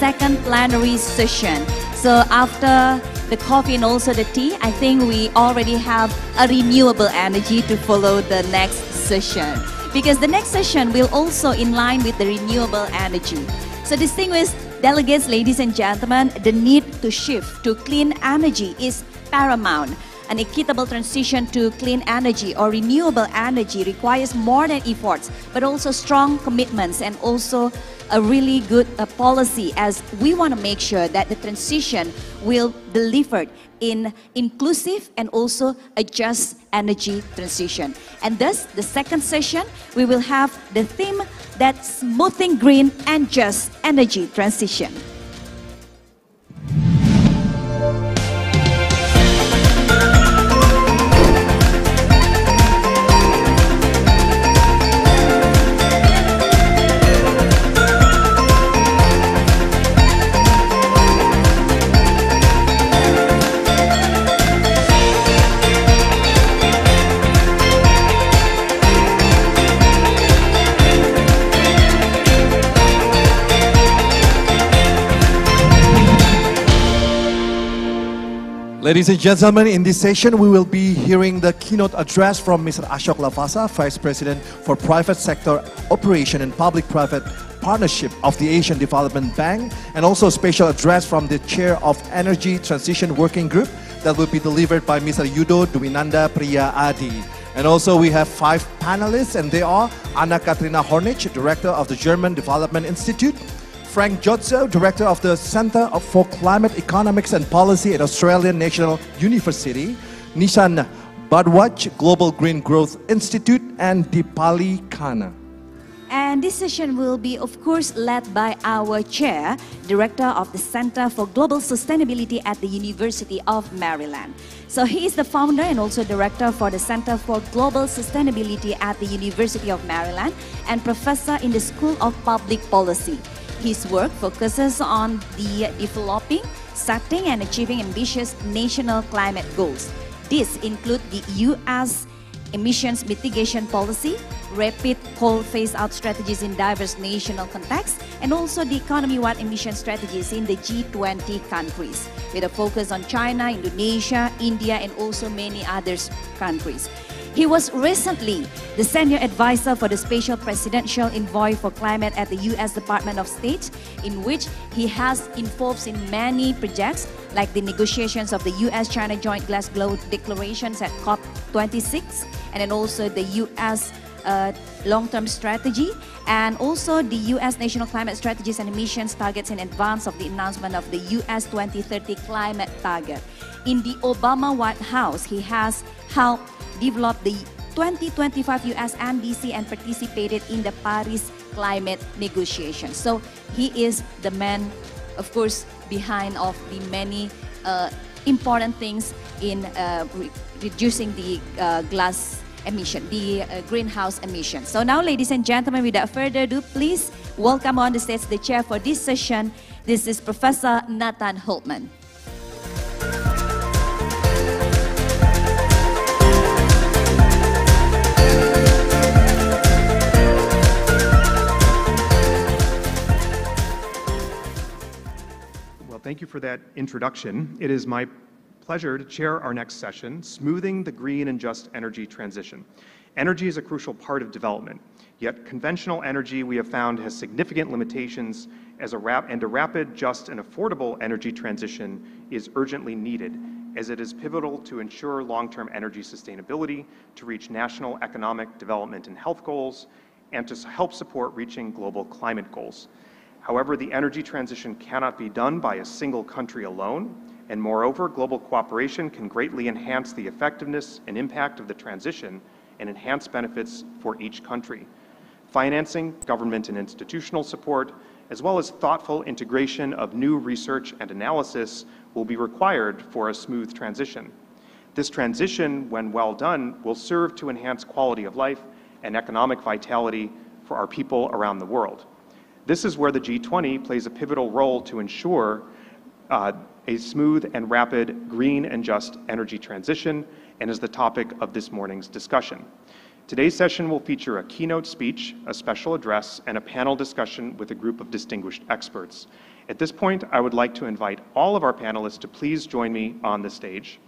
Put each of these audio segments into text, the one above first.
second plenary session. So after the coffee and also the tea, I think we already have a renewable energy to follow the next session. Because the next session will also in line with the renewable energy. So distinguished delegates, ladies and gentlemen, the need to shift to clean energy is paramount. An equitable transition to clean energy or renewable energy requires more than efforts, but also strong commitments and also a really good uh, policy as we want to make sure that the transition will delivered in inclusive and also a just energy transition. And thus, the second session, we will have the theme that smoothing green and just energy transition. Ladies and gentlemen, in this session, we will be hearing the keynote address from Mr. Ashok Lavasa, Vice President for Private Sector Operation and Public-Private Partnership of the Asian Development Bank, and also a special address from the Chair of Energy Transition Working Group that will be delivered by Mr. Yudo Dwinanda Priaadi. And also we have five panelists, and they are Anna Katrina Hornidge, Director of the German Development Institute, Frank Jotzo, Director of the Center for Climate Economics and Policy at Australian National University, Nishant Bhardwaj, Global Green Growth Institute, and Deepali Khanna. And this session will be, of course, led by our chair, director of the Center for Global Sustainability at the University of Maryland. So he is the founder and also director for the Center for Global Sustainability at the University of Maryland and professor in the School of Public Policy. His work focuses on the developing, setting and achieving ambitious national climate goals. These include the U.S. emissions mitigation policy, rapid coal phase-out strategies in diverse national contexts, and also the economy-wide emission strategies in the G20 countries, with a focus on China, Indonesia, India, and also many other countries. He was recently the senior advisor for the Special Presidential Envoy for Climate at the U.S. Department of State, in which he has involved in many projects like the negotiations of the U.S.-China Joint Glasgow Declarations at COP26, and then also the U.S. Uh, long-term strategy and also the U.S. national climate strategies and emissions targets in advance of the announcement of the U.S. 2030 climate target. In the Obama White House, he has helped develop the 2025 US NDC and participated in the Paris climate negotiations. So he is the man, of course, behind of the many uh, important things in uh, re reducing the uh, glass emission, the uh, greenhouse emission. So now, ladies and gentlemen, without further ado, please welcome on the stage the chair for this session. This is Professor Nathan Hultman. Well, thank you for that introduction. It is my pleasure to chair our next session, Smoothing the Green and Just Energy Transition. Energy is a crucial part of development, yet conventional energy we have found has significant limitations as a rap and a rapid, just, and affordable energy transition is urgently needed as it is pivotal to ensure long-term energy sustainability, to reach national economic development and health goals, and to help support reaching global climate goals. However, the energy transition cannot be done by a single country alone, and moreover, global cooperation can greatly enhance the effectiveness and impact of the transition and enhance benefits for each country. Financing, government and institutional support, as well as thoughtful integration of new research and analysis will be required for a smooth transition. This transition, when well done, will serve to enhance quality of life and economic vitality for our people around the world. This is where the G20 plays a pivotal role to ensure uh, a smooth and rapid green and just energy transition and is the topic of this morning's discussion. Today's session will feature a keynote speech, a special address, and a panel discussion with a group of distinguished experts. At this point, I would like to invite all of our panelists to please join me on the stage.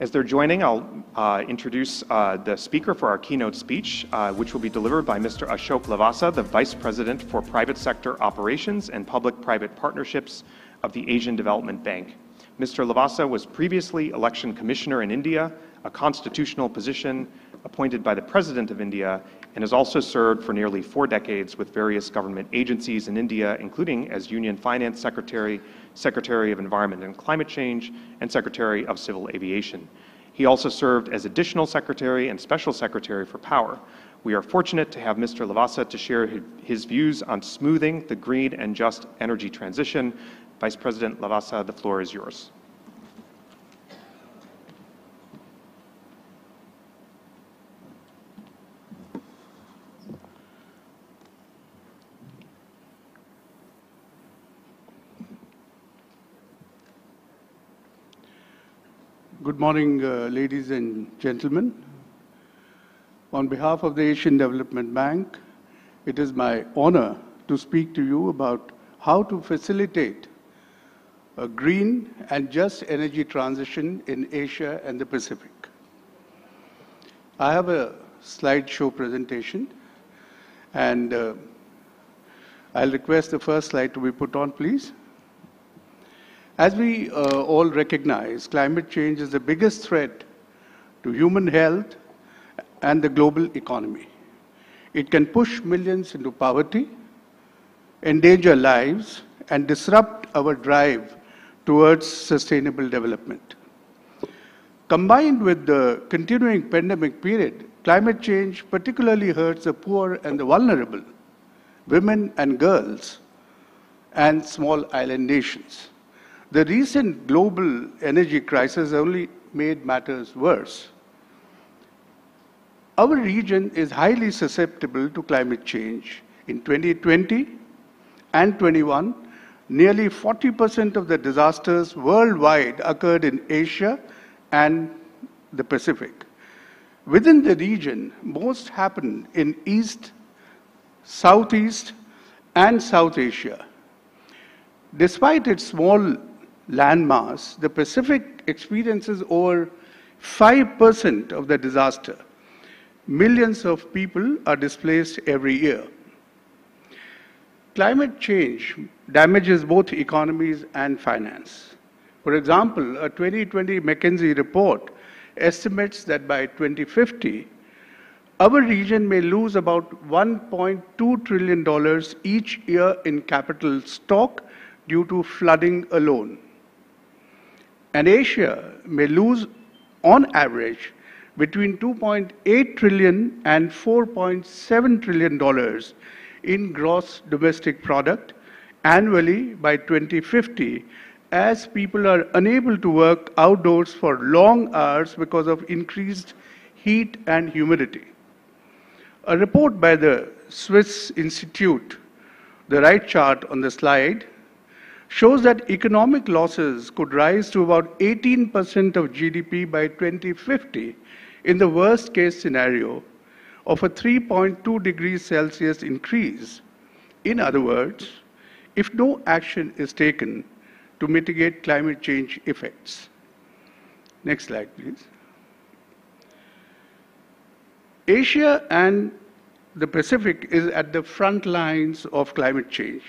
As they're joining, I'll uh, introduce uh, the speaker for our keynote speech, uh, which will be delivered by Mr. Ashok Lavasa, the Vice President for Private Sector Operations and Public-Private Partnerships of the Asian Development Bank. Mr. Lavasa was previously Election Commissioner in India, a constitutional position appointed by the President of India, and has also served for nearly four decades with various government agencies in India, including as Union Finance Secretary, Secretary of Environment and Climate Change, and Secretary of Civil Aviation. He also served as Additional Secretary and Special Secretary for Power. We are fortunate to have Mr. Lavasa to share his views on smoothing the green and just energy transition. Vice President Lavasa, the floor is yours. Good morning, uh, ladies and gentlemen. On behalf of the Asian Development Bank, it is my honor to speak to you about how to facilitate a green and just energy transition in Asia and the Pacific. I have a slideshow presentation, and uh, I'll request the first slide to be put on, please. As we uh, all recognize, climate change is the biggest threat to human health and the global economy. It can push millions into poverty, endanger lives, and disrupt our drive towards sustainable development. Combined with the continuing pandemic period, climate change particularly hurts the poor and the vulnerable, women and girls, and small island nations. The recent global energy crisis only made matters worse. Our region is highly susceptible to climate change. In 2020 and 21, nearly 40% of the disasters worldwide occurred in Asia and the Pacific. Within the region, most happened in East, Southeast, and South Asia. Despite its small landmass, the Pacific experiences over 5% of the disaster. Millions of people are displaced every year. Climate change damages both economies and finance. For example, a 2020 McKinsey report estimates that by 2050, our region may lose about $1.2 trillion each year in capital stock due to flooding alone and Asia may lose, on average, between 2.8 trillion and 4.7 trillion dollars in gross domestic product annually by 2050 as people are unable to work outdoors for long hours because of increased heat and humidity. A report by the Swiss Institute, the right chart on the slide, shows that economic losses could rise to about 18% of GDP by 2050 in the worst case scenario of a 3.2 degrees Celsius increase. In other words, if no action is taken to mitigate climate change effects. Next slide, please. Asia and the Pacific is at the front lines of climate change.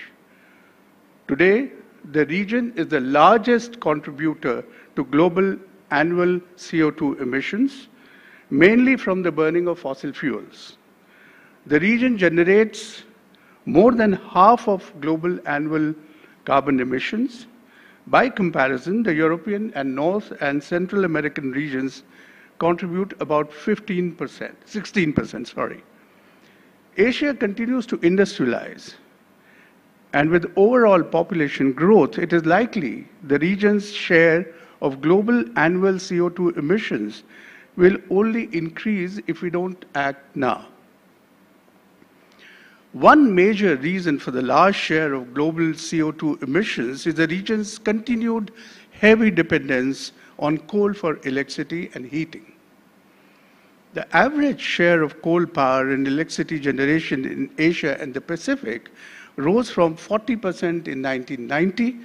Today, the region is the largest contributor to global annual CO2 emissions, mainly from the burning of fossil fuels. The region generates more than half of global annual carbon emissions. By comparison, the European and North and Central American regions contribute about 15%, 16%, sorry. Asia continues to industrialize and with overall population growth, it is likely the region's share of global annual CO2 emissions will only increase if we don't act now. One major reason for the large share of global CO2 emissions is the region's continued heavy dependence on coal for electricity and heating. The average share of coal power in electricity generation in Asia and the Pacific rose from 40% in 1990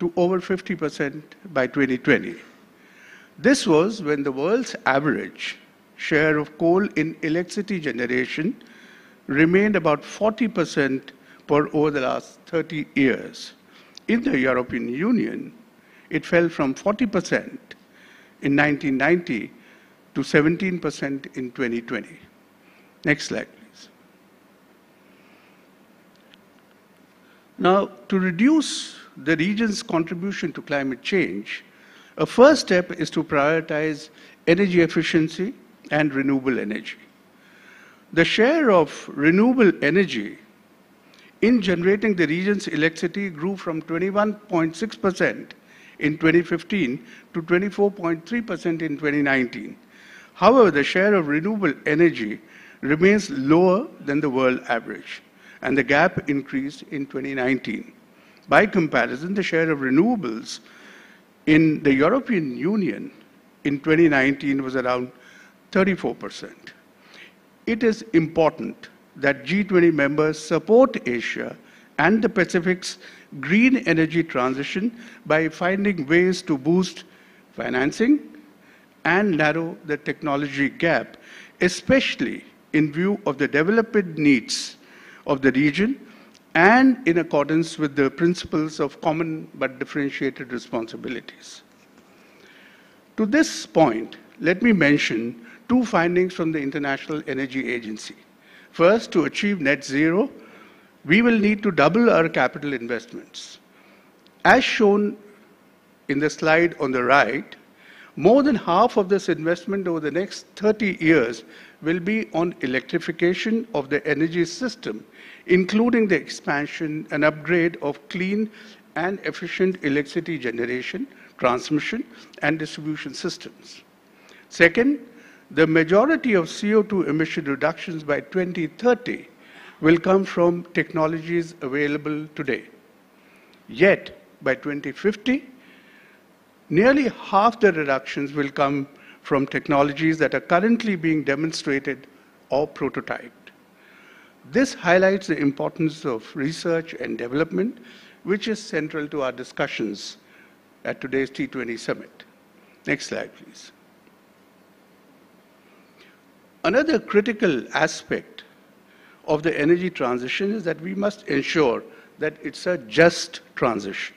to over 50% by 2020. This was when the world's average share of coal in electricity generation remained about 40% for over the last 30 years. In the European Union, it fell from 40% in 1990 to 17% in 2020. Next slide, please. Now, to reduce the region's contribution to climate change, a first step is to prioritize energy efficiency and renewable energy. The share of renewable energy in generating the region's electricity grew from 21.6% in 2015 to 24.3% in 2019. However, the share of renewable energy remains lower than the world average, and the gap increased in 2019. By comparison, the share of renewables in the European Union in 2019 was around 34%. It is important that G20 members support Asia and the Pacific's green energy transition by finding ways to boost financing and narrow the technology gap, especially in view of the development needs of the region and in accordance with the principles of common but differentiated responsibilities. To this point, let me mention two findings from the International Energy Agency. First, to achieve net zero, we will need to double our capital investments. As shown in the slide on the right, more than half of this investment over the next 30 years will be on electrification of the energy system, including the expansion and upgrade of clean and efficient electricity generation, transmission, and distribution systems. Second, the majority of CO2 emission reductions by 2030 will come from technologies available today. Yet, by 2050, nearly half the reductions will come from technologies that are currently being demonstrated or prototyped. This highlights the importance of research and development, which is central to our discussions at today's T20 summit. Next slide, please. Another critical aspect of the energy transition is that we must ensure that it's a just transition.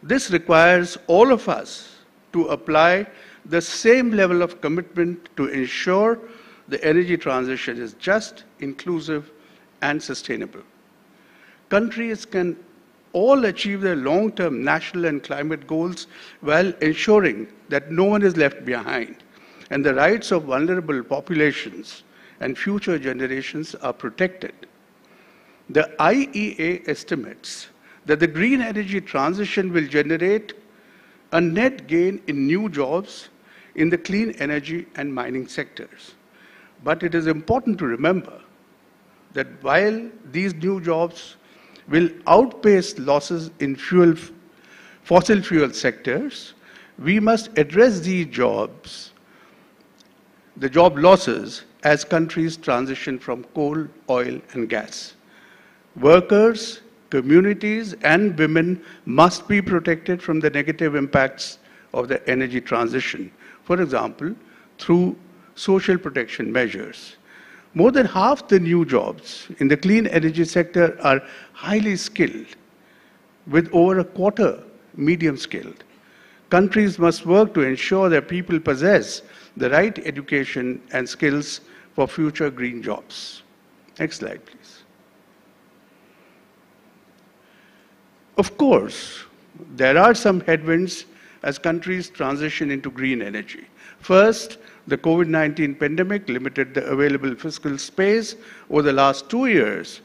This requires all of us to apply the same level of commitment to ensure the energy transition is just, inclusive, and sustainable. Countries can all achieve their long-term national and climate goals while ensuring that no one is left behind and the rights of vulnerable populations and future generations are protected. The IEA estimates that the green energy transition will generate a net gain in new jobs in the clean energy and mining sectors. But it is important to remember that while these new jobs will outpace losses in fuel, fossil fuel sectors, we must address these jobs the job losses as countries transition from coal, oil, and gas. Workers, communities, and women must be protected from the negative impacts of the energy transition. For example, through social protection measures. More than half the new jobs in the clean energy sector are highly skilled, with over a quarter medium skilled. Countries must work to ensure that people possess the right education and skills for future green jobs. Next slide, please. Of course, there are some headwinds as countries transition into green energy. First, the COVID-19 pandemic limited the available fiscal space over the last two years.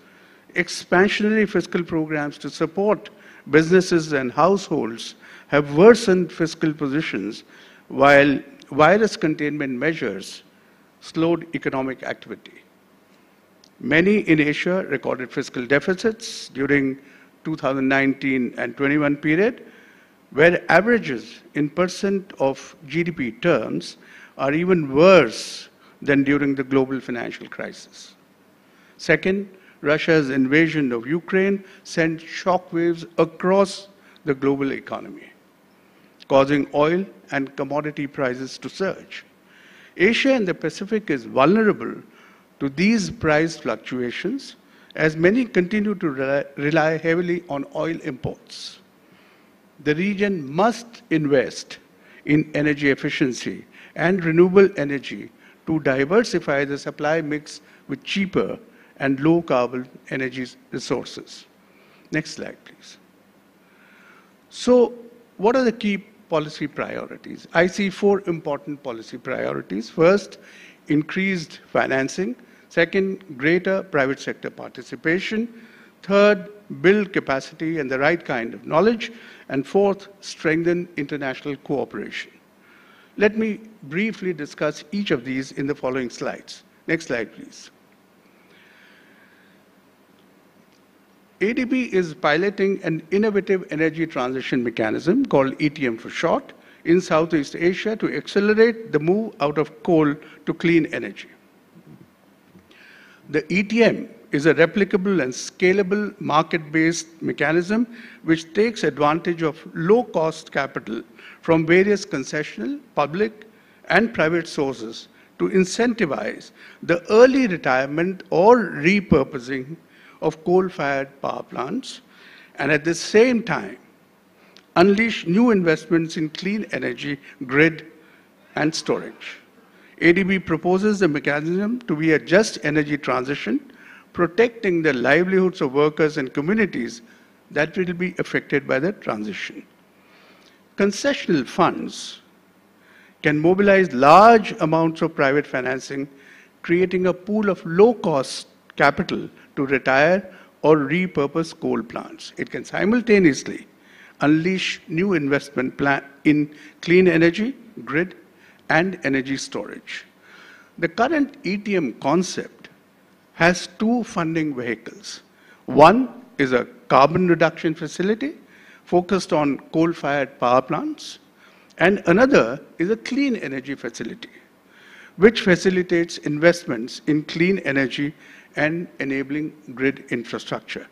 Expansionary fiscal programs to support businesses and households have worsened fiscal positions while virus containment measures slowed economic activity. Many in Asia recorded fiscal deficits during 2019 and 21 period, where averages in percent of GDP terms are even worse than during the global financial crisis. Second, Russia's invasion of Ukraine sent shockwaves across the global economy, causing oil and commodity prices to surge. Asia and the Pacific is vulnerable to these price fluctuations as many continue to rely, heavily on oil imports. The region must invest in energy efficiency and renewable energy to diversify the supply mix with cheaper and low carbon energy resources. Next slide, please. So, what are the key policy priorities? I see four important policy priorities. First, increased financing. Second, greater private sector participation. Third, build capacity and the right kind of knowledge. And fourth, strengthen international cooperation. Let me briefly discuss each of these in the following slides. Next slide, please. ADB is piloting an innovative energy transition mechanism called ETM for short in Southeast Asia to accelerate the move out of coal to clean energy. The ETM is a replicable and scalable market-based mechanism which takes advantage of low-cost capital from various concessional, public, and private sources to incentivize the early retirement or repurposing of coal-fired power plants and at the same time unleash new investments in clean energy, grid, and storage. ADB proposes the mechanism to be a just energy transition, protecting the livelihoods of workers and communities that will be affected by the transition. Concessional funds can mobilize large amounts of private financing, creating a pool of low-cost capital to retire or repurpose coal plants. It can simultaneously unleash new investment plan in clean energy, grid, and energy storage. The current ETM concept has two funding vehicles. One is a carbon reduction facility focused on coal-fired power plants, and another is a clean energy facility, which facilitates investments in clean energy and enabling grid infrastructure.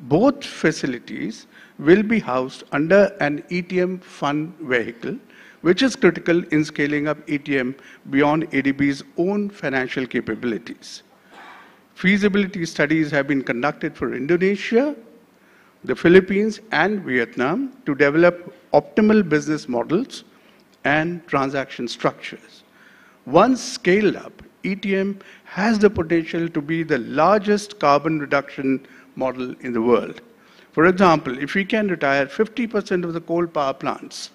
Both facilities will be housed under an ETM fund vehicle, which is critical in scaling up ETM beyond ADB's own financial capabilities. Feasibility studies have been conducted for Indonesia, the Philippines, and Vietnam to develop optimal business models and transaction structures. Once scaled up, ETM has the potential to be the largest carbon reduction model in the world. For example, if we can retire 50% of the coal power plants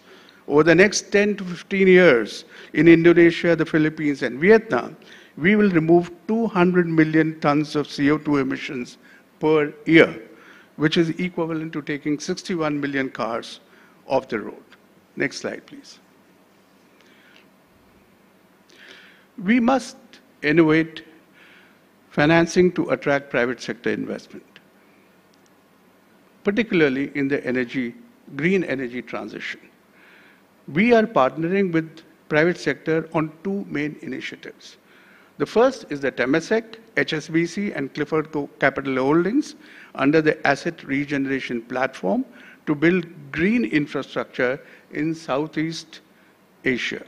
over the next 10 to 15 years in Indonesia, the Philippines, and Vietnam, we will remove 200 million tons of CO2 emissions per year, which is equivalent to taking 61 million cars off the road. Next slide, please. We must innovate financing to attract private sector investment, particularly in the energy, green energy transition. We are partnering with private sector on two main initiatives. The first is that Temasek, HSBC, and Clifford Capital Holdings under the Asset Regeneration Platform to build green infrastructure in Southeast Asia.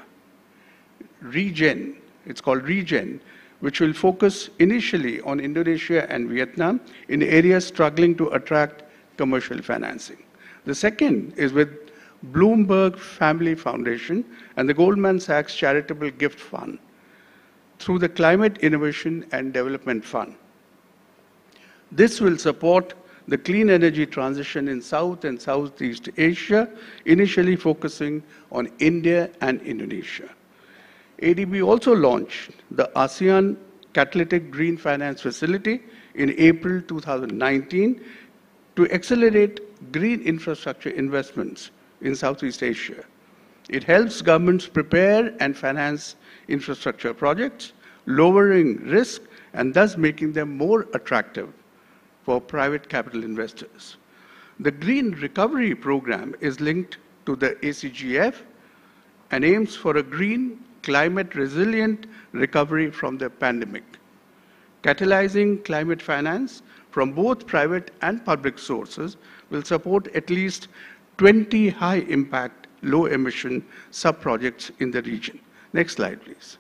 Regen it's called REGEN, which will focus initially on Indonesia and Vietnam in areas struggling to attract commercial financing. The second is with Bloomberg Family Foundation and the Goldman Sachs Charitable Gift Fund through the Climate Innovation and Development Fund. This will support the clean energy transition in South and Southeast Asia, initially focusing on India and Indonesia. ADB also launched the ASEAN Catalytic Green Finance Facility in April 2019 to accelerate green infrastructure investments in Southeast Asia. It helps governments prepare and finance infrastructure projects, lowering risk and thus making them more attractive for private capital investors. The Green Recovery Program is linked to the ACGF and aims for a green climate resilient recovery from the pandemic. Catalyzing climate finance from both private and public sources will support at least 20 high impact, low emission sub projects in the region. Next slide, please.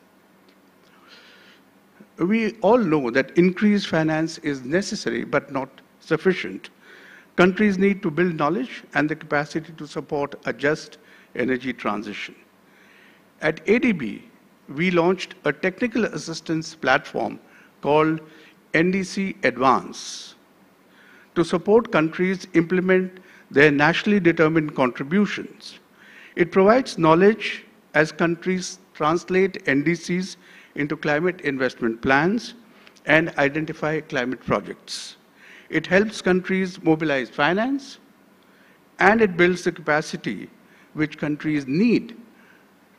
We all know that increased finance is necessary but not sufficient. Countries need to build knowledge and the capacity to support a just energy transition. At ADB, we launched a technical assistance platform called NDC Advance to support countries implement their nationally determined contributions. It provides knowledge as countries translate NDCs into climate investment plans and identify climate projects. It helps countries mobilize finance and it builds the capacity which countries need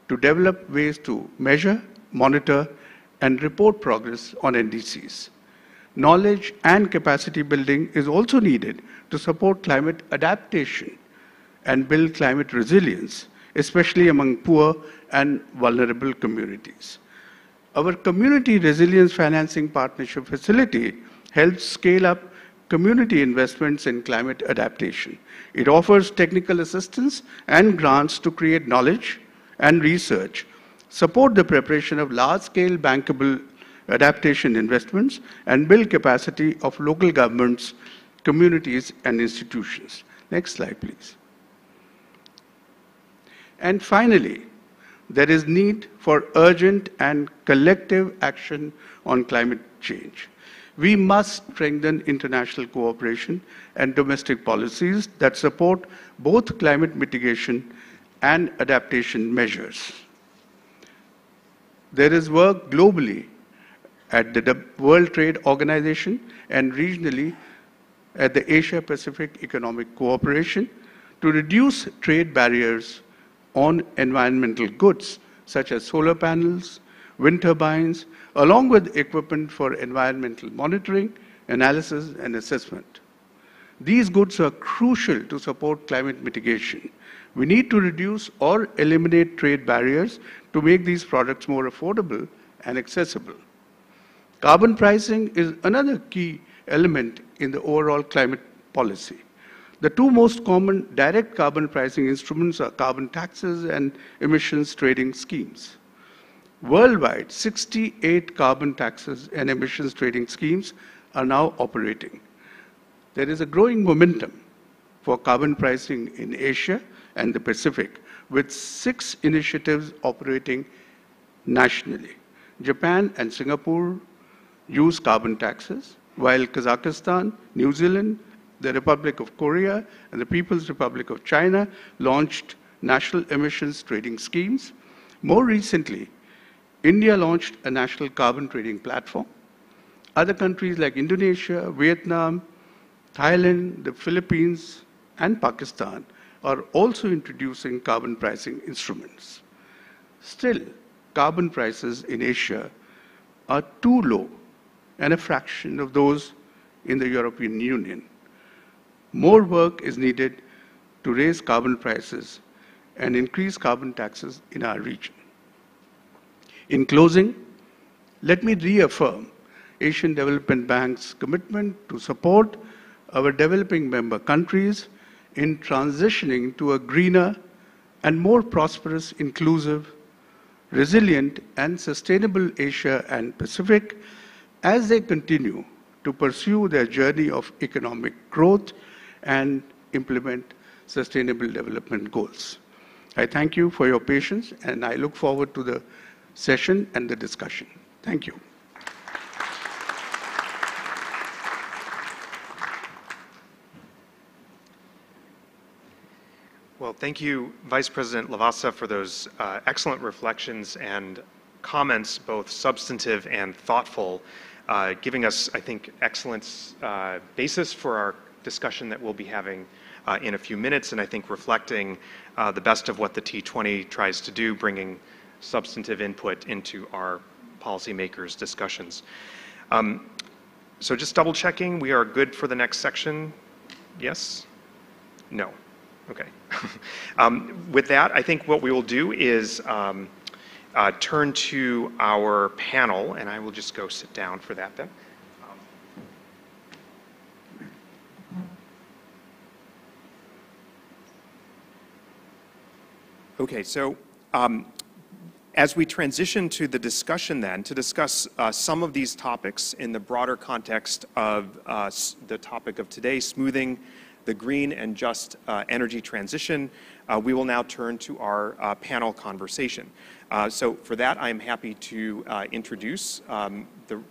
to develop ways to measure, monitor, and report progress on NDCs. Knowledge and capacity building is also needed to support climate adaptation and build climate resilience, especially among poor and vulnerable communities. Our Community Resilience Financing Partnership Facility helps scale up community investments in climate adaptation. It offers technical assistance and grants to create knowledge and research, support the preparation of large-scale bankable adaptation investments, and build capacity of local governments, communities, and institutions. Next slide, please. And finally, there is need for urgent and collective action on climate change. We must strengthen international cooperation and domestic policies that support both climate mitigation and adaptation measures. There is work globally at the World Trade Organization and regionally at the Asia Pacific Economic Cooperation to reduce trade barriers on environmental goods such as solar panels, wind turbines, along with equipment for environmental monitoring, analysis, and assessment. These goods are crucial to support climate mitigation. We need to reduce or eliminate trade barriers to make these products more affordable and accessible. Carbon pricing is another key element in the overall climate policy. The two most common direct carbon pricing instruments are carbon taxes and emissions trading schemes. Worldwide, 68 carbon taxes and emissions trading schemes are now operating. There is a growing momentum for carbon pricing in Asia and the Pacific, with six initiatives operating nationally. Japan and Singapore use carbon taxes, while Kazakhstan, New Zealand, the Republic of Korea and the People's Republic of China launched national emissions trading schemes. More recently, India launched a national carbon trading platform. Other countries like Indonesia, Vietnam, Thailand, the Philippines, and Pakistan are also introducing carbon pricing instruments. Still, carbon prices in Asia are too low and a fraction of those in the European Union. More work is needed to raise carbon prices and increase carbon taxes in our region. In closing, let me reaffirm Asian Development Bank's commitment to support our developing member countries in transitioning to a greener and more prosperous, inclusive, resilient, and sustainable Asia and Pacific as they continue to pursue their journey of economic growth and implement sustainable development goals. I thank you for your patience and I look forward to the session and the discussion. Thank you. Well, thank you, Vice President Lavasa, for those uh, excellent reflections and comments, both substantive and thoughtful, uh, giving us, I think, excellent uh, basis for our discussion that we'll be having uh, in a few minutes, and I think reflecting uh, the best of what the T20 tries to do, bringing substantive input into our policymakers' discussions. Um, so just double checking, we are good for the next section? Yes? No. Okay. um, with that, I think what we will do is um, uh, turn to our panel, and I will just go sit down for that then. Okay, so um, as we transition to the discussion then, to discuss uh, some of these topics in the broader context of uh, the topic of today, smoothing the green and just uh, energy transition, uh, we will now turn to our uh, panel conversation. Uh, so for that, I'm happy to introduce um, the,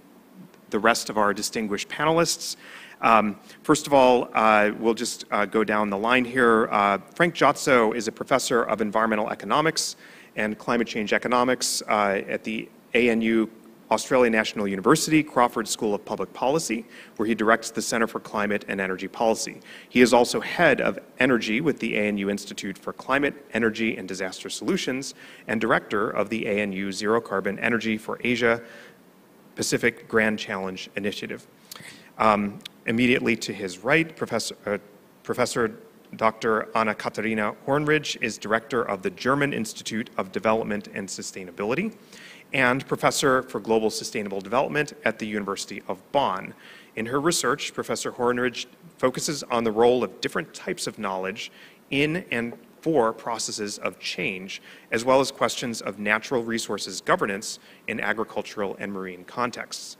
the rest of our distinguished panelists. Um, first of all, uh, we'll just uh, go down the line here. Uh, Frank Jotzo is a professor of environmental economics and climate change economics uh, at the ANU Australia National University Crawford School of Public Policy, where he directs the Center for Climate and Energy Policy. He is also head of energy with the ANU Institute for Climate, Energy, and Disaster Solutions, and director of the ANU Zero Carbon Energy for Asia Pacific Grand Challenge Initiative. Um, immediately to his right, Professor, uh, Professor Dr. Anna Katharina Hornidge is director of the German Institute of Development and Sustainability and professor for global sustainable development at the University of Bonn. In her research, Professor Hornidge focuses on the role of different types of knowledge in and for processes of change, as well as questions of natural resources governance in agricultural and marine contexts.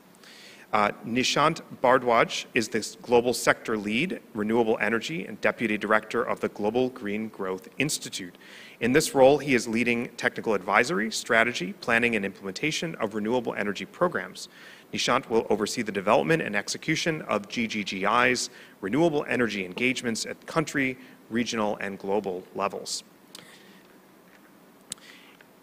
Uh, Nishant Bhardwaj is the Global Sector Lead, Renewable Energy, and Deputy Director of the Global Green Growth Institute. In this role, he is leading technical advisory, strategy, planning, and implementation of renewable energy programs. Nishant will oversee the development and execution of GGGI's renewable energy engagements at country, regional, and global levels.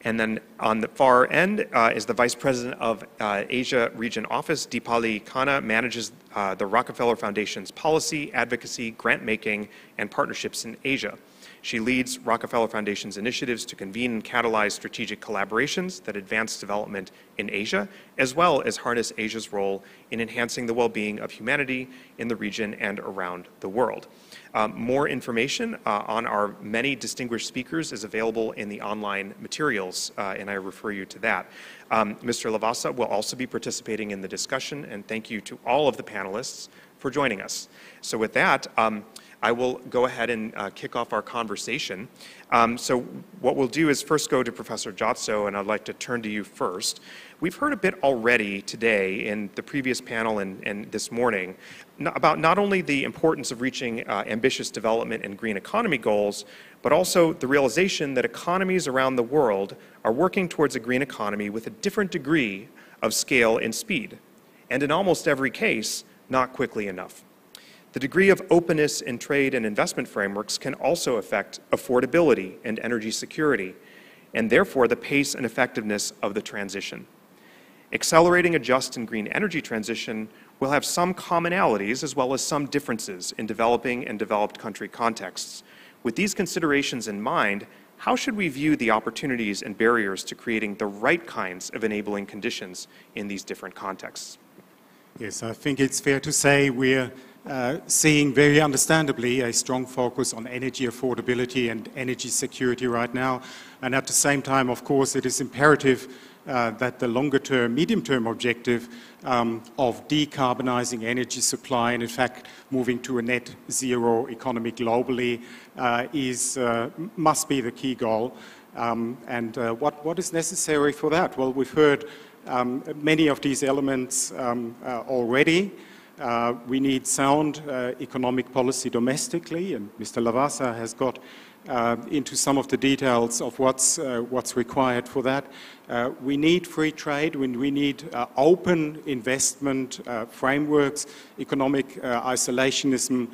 And then on the far end uh, is the Vice President of uh, Asia Region Office, Deepali Khanna, manages uh, the Rockefeller Foundation's policy, advocacy, grant making, and partnerships in Asia. She leads Rockefeller Foundation's initiatives to convene and catalyze strategic collaborations that advance development in Asia, as well as harness Asia's role in enhancing the well-being of humanity in the region and around the world. Um, more information uh, on our many distinguished speakers is available in the online materials, uh, and I refer you to that. Um, Mr. Lavasa will also be participating in the discussion, and thank you to all of the panelists for joining us. So with that, um, I will go ahead and uh, kick off our conversation. Um, so what we'll do is first go to Professor Jotzo, and I'd like to turn to you first. We've heard a bit already today in the previous panel and, and this morning about not only the importance of reaching uh, ambitious development and green economy goals, but also the realization that economies around the world are working towards a green economy with a different degree of scale and speed, and in almost every case, not quickly enough. The degree of openness in trade and investment frameworks can also affect affordability and energy security, and therefore the pace and effectiveness of the transition. Accelerating a just and green energy transition will have some commonalities as well as some differences in developing and developed country contexts. With these considerations in mind, how should we view the opportunities and barriers to creating the right kinds of enabling conditions in these different contexts? Yes, I think it's fair to say we're uh, seeing very understandably a strong focus on energy affordability and energy security right now. And at the same time, of course, it is imperative uh, that the longer term, medium term objective um, of decarbonizing energy supply and, in fact, moving to a net zero economy globally uh, is, uh, must be the key goal. Um, and uh, what, what is necessary for that? Well, we've heard um, many of these elements um, uh, already. We need sound economic policy domestically, and Mr. Lavasa has got uh, into some of the details of what's, uh, what's required for that. Uh, we need free trade, we, we need uh, open investment uh, frameworks. Economic uh, isolationism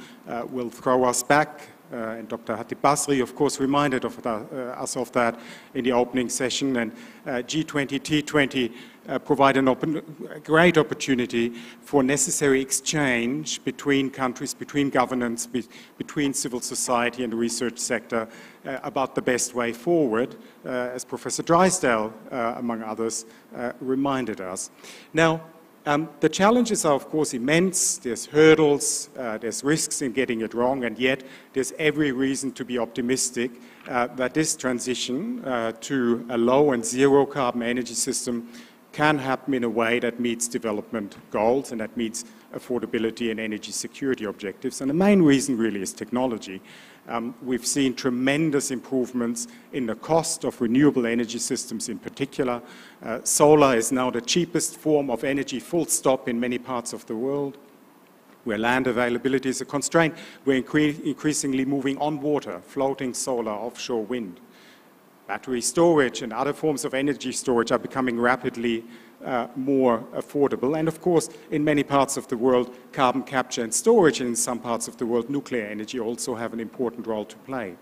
will throw us back. and Dr. Chatib Basri, of course, reminded of the, us of that in the opening session. And G20, T20 uh, provide a great opportunity for necessary exchange between countries, between governments, be, between civil society and the research sector uh, about the best way forward, uh, as Professor Drysdale, uh, among others, uh, reminded us. Now, Um, the challenges are, of course, immense. There's hurdles, uh, there's risks in getting it wrong, and yet there's every reason to be optimistic uh, that this transition uh, to a low and zero carbon energy system can happen in a way that meets development goals and that meets affordability and energy security objectives. And the main reason really is technology. Um, we've seen tremendous improvements in the cost of renewable energy systems in particular. Uh, solar is now the cheapest form of energy, full stop, in many parts of the world. Where land availability is a constraint, we're incre increasingly moving on water, floating solar, offshore wind. Battery storage and other forms of energy storage are becoming rapidly uh, more affordable. And of course, in many parts of the world, carbon capture and storage, and in some parts of the world, nuclear energy also have an important role to play.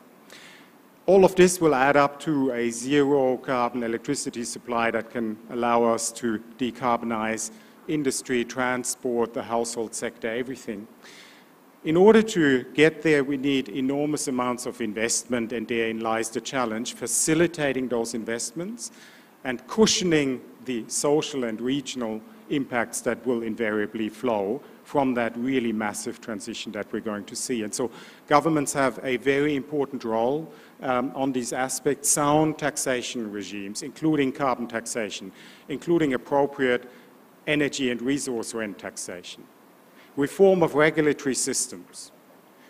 All of this will add up to a zero carbon electricity supply that can allow us to decarbonize industry, transport, the household sector, everything. In order to get there, we need enormous amounts of investment, and therein lies the challenge, facilitating those investments and cushioning the social and regional impacts that will invariably flow from that really massive transition that we're going to see. And so governments have a very important role um, on these aspects, sound taxation regimes, including carbon taxation, including appropriate energy and resource rent taxation, reform of regulatory systems,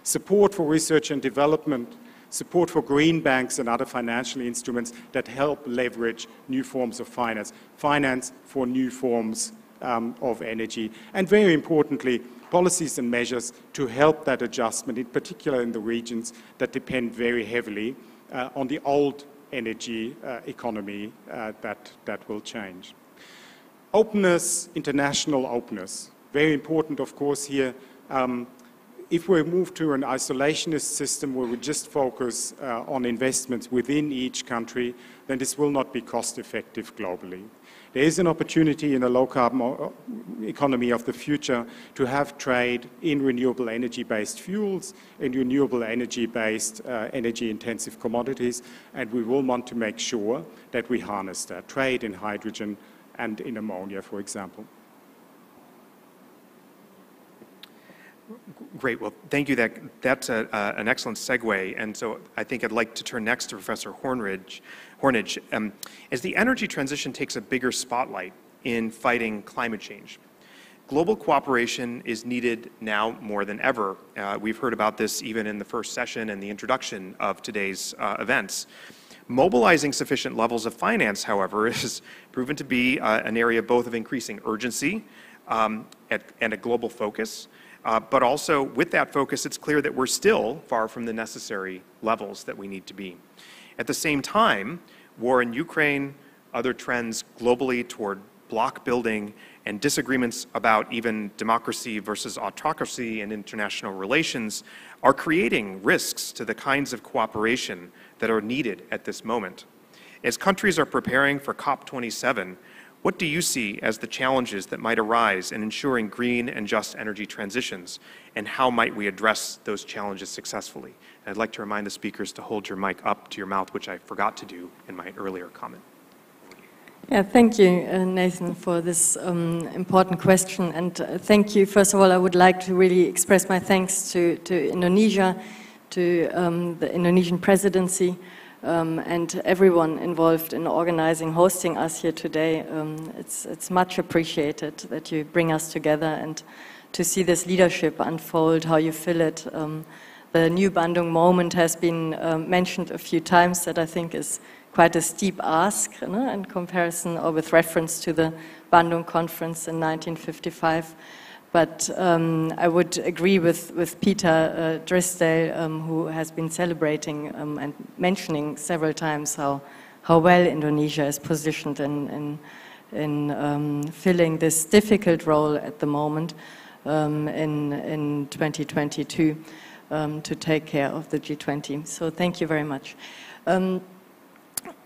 support for research and development support for green banks and other financial instruments that help leverage new forms of finance, finance for new forms um, of energy, and very importantly, policies and measures to help that adjustment, in particular in the regions that depend very heavily uh, on the old energy uh, economy uh, that, that will change. Openness, international openness, very important, of course, here. Um, if we move to an isolationist system where we just focus uh, on investments within each country, then this will not be cost effective globally. There is an opportunity in a low carbon uh, economy of the future to have trade in renewable energy based fuels, in renewable energy based uh, energy intensive commodities, and we will want to make sure that we harness that trade in hydrogen and in ammonia, for example. Great. Well, thank you. That, that's a, an excellent segue. And so I think I'd like to turn next to Professor Hornridge. Hornidge. Um, as the energy transition takes a bigger spotlight in fighting climate change, global cooperation is needed now more than ever. Uh, we've heard about this even in the first session and the introduction of today's uh, events. Mobilizing sufficient levels of finance, however, is proven to be uh, an area both of increasing urgency um, at, and a global focus. Uh, but also, with that focus, it's clear that we're still far from the necessary levels that we need to be. At the same time, war in Ukraine, other trends globally toward block building, and disagreements about even democracy versus autocracy and international relations are creating risks to the kinds of cooperation that are needed at this moment. As countries are preparing for COP27, what do you see as the challenges that might arise in ensuring green and just energy transitions, and how might we address those challenges successfully? And I'd like to remind the speakers to hold your mic up to your mouth, which I forgot to do in my earlier comment. Yeah, thank you, uh, Nathan, for this um, important question. And uh, thank you. First of all, I would like to really express my thanks to, to Indonesia, to um, the Indonesian presidency, um, and everyone involved in organizing, hosting us here today. Um, it's, it's much appreciated that you bring us together and to see this leadership unfold, how you fill it. Um, the new Bandung moment has been um, mentioned a few times that I think is quite a steep ask you know, in comparison or with reference to the Bandung conference in 1955. But um, I would agree with, with Peter uh, Drysdale, um, who has been celebrating um, and mentioning several times how, how well Indonesia is positioned in, in, in um, filling this difficult role at the moment um, in, in 2022 um, to take care of the G20. So thank you very much.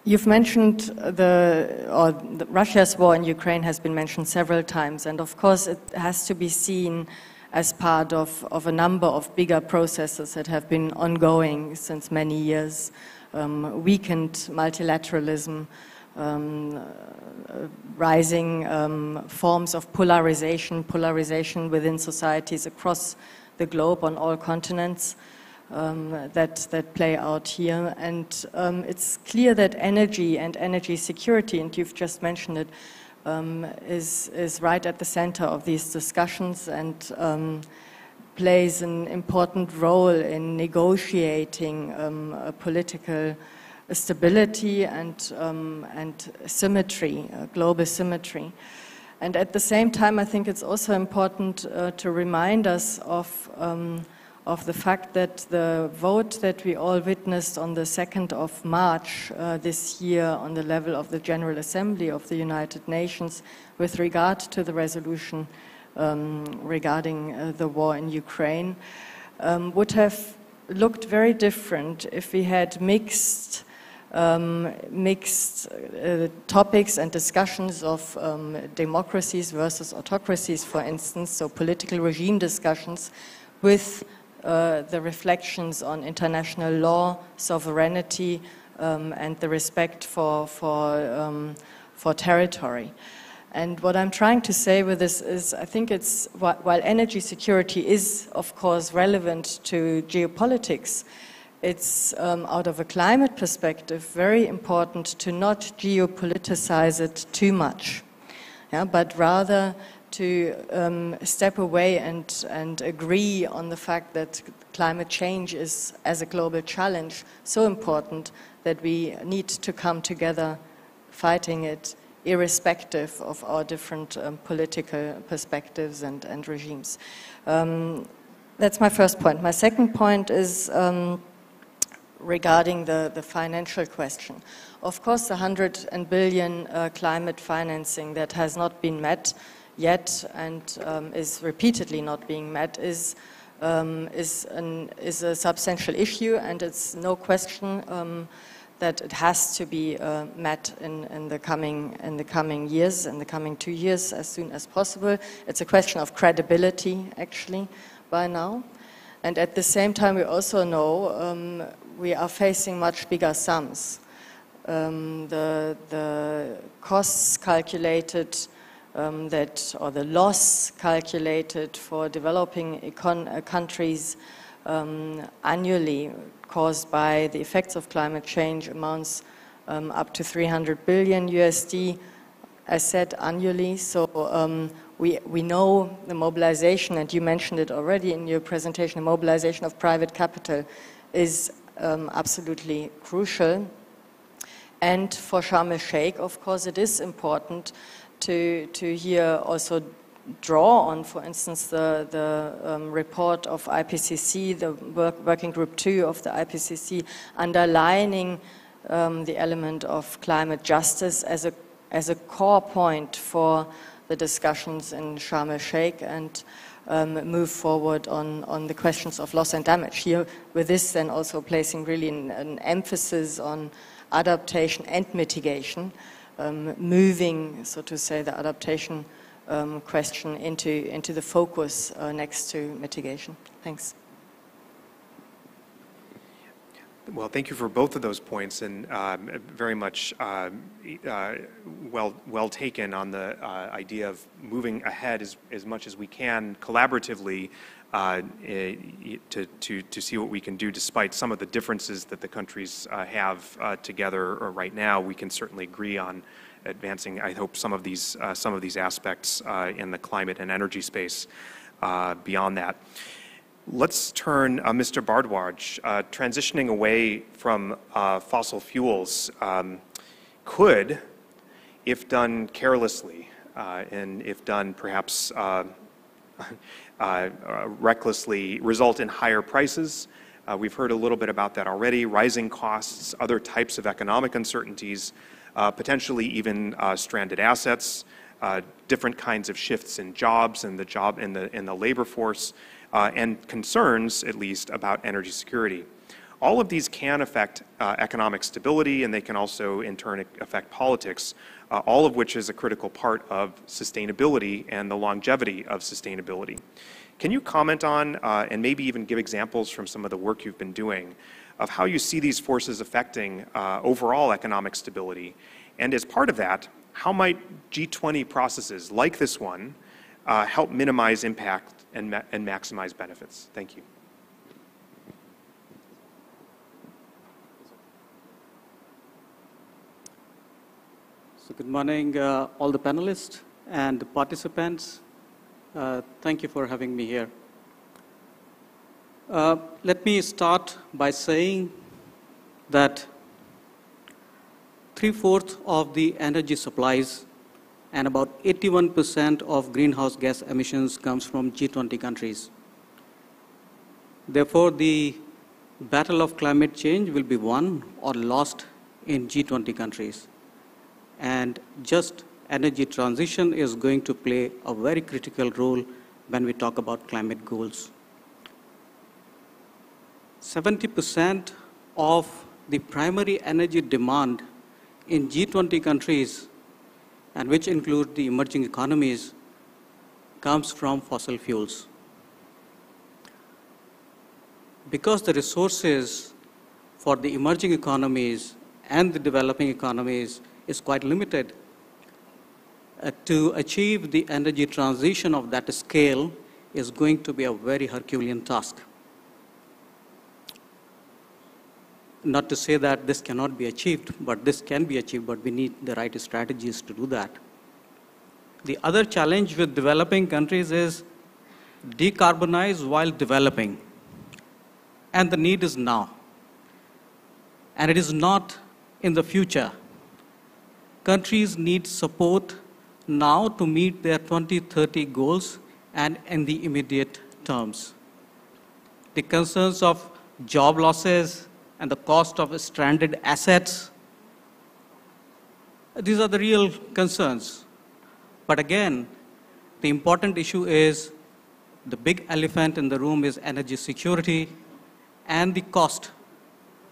You've mentioned the, or the, Russia's war in Ukraine has been mentioned several times, and of course it has to be seen as part of, of a number of bigger processes that have been ongoing since many years. Um, weakened multilateralism, um, uh, rising um, forms of polarization, polarization within societies across the globe on all continents um, that, that play out here. And um, it's clear that energy and energy security, and you've just mentioned it, um, is is, right at the center of these discussions and um, plays an important role in negotiating um, a political stability and, um, and symmetry, uh, global symmetry. And at the same time, I think it's also important uh, to remind us of of the fact that the vote that we all witnessed on the 2nd of March uh, this year on the level of the General Assembly of the United Nations with regard to the resolution um, regarding uh, the war in Ukraine um, would have looked very different if we had mixed um, mixed uh, topics and discussions of um, democracies versus autocracies, for instance, so political regime discussions with uh, the reflections on international law, sovereignty, um, and the respect for, for, um, for territory. And what I'm trying to say with this is I think it's, while energy security is, of course, relevant to geopolitics, it's um, out of a climate perspective very important to not geopoliticize it too much, yeah, but rather to um, step away and, and agree on the fact that climate change is, as a global challenge, so important that we need to come together fighting it irrespective of our different um, political perspectives and, and regimes. Um, that's my first point. My second point is um, regarding the, the financial question. Of course, the 100 billion uh, climate financing that has not been met yet and um, is repeatedly not being met is, um, is, an, is a substantial issue and it's no question um, that it has to be uh, met in, in, the coming, in the coming years, in the coming two years as soon as possible. It's a question of credibility actually by now. And at the same time, we also know um, we are facing much bigger sums. Um, the, the costs calculated um, that, or the loss calculated for developing uh, countries um, annually caused by the effects of climate change amounts um, up to 300 billion USD, as said, annually. So um, we, we know the mobilization, and you mentioned it already in your presentation, the mobilization of private capital is um, absolutely crucial. And for Sharm el Sheikh, of course, it is important to, to here also draw on, for instance, the, the um, report of IPCC, the work, Working Group 2 of the IPCC, underlining um, the element of climate justice as a, as a core point for the discussions in Sharm el Sheikh and um, move forward on, on the questions of loss and damage. Here, with this, then also placing really an, an emphasis on adaptation and mitigation um, moving, so to say, the adaptation um, question into, into the focus uh, next to mitigation. Thanks. Well, thank you for both of those points, and um, very much uh, uh, well well taken on the uh, idea of moving ahead as, as much as we can collaboratively uh, eh, to, to, to see what we can do despite some of the differences that the countries uh, have uh, together right now. We can certainly agree on advancing, I hope, some of these, uh, some of these aspects uh, in the climate and energy space uh, beyond that. Let's turn, Mr. Bhardwaj, transitioning away from fossil fuels um, could, if done carelessly, and if done perhaps Uh, uh, recklessly result in higher prices. Uh, we've heard a little bit about that already, rising costs, other types of economic uncertainties, potentially even stranded assets, different kinds of shifts in jobs and the job in the, in the labor force, and concerns, at least, about energy security. All of these can affect uh, economic stability and they can also in turn affect politics uh, all of which is a critical part of sustainability and the longevity of sustainability. Can you comment on, uh, and maybe even give examples from some of the work you've been doing, of how you see these forces affecting uh, overall economic stability And as part of that, how might G20 processes like this one uh, help minimize impact and, ma and maximize benefits? Thank you. Good morning, uh, all the panelists and the participants. Uh, thank you for having me here. Uh, let me start by saying that three-fourths of the energy supplies and about 81% of greenhouse gas emissions comes from G20 countries. Therefore, the battle of climate change will be won or lost in G20 countries and just energy transition is going to play a very critical role when we talk about climate goals. 70% of the primary energy demand in G20 countries, and which include the emerging economies, comes from fossil fuels. Because the resources for the emerging economies and the developing economies is quite limited. Uh, to achieve the energy transition of that scale is going to be a very Herculean task. Not to say that this cannot be achieved, but this can be achieved, but we need the right strategies to do that. The other challenge with developing countries is decarbonize while developing. And the need is now. And it is not in the future countries need support now to meet their 2030 goals and in the immediate terms. The concerns of job losses and the cost of stranded assets, these are the real concerns. But again, the important issue is the big elephant in the room is energy security and the cost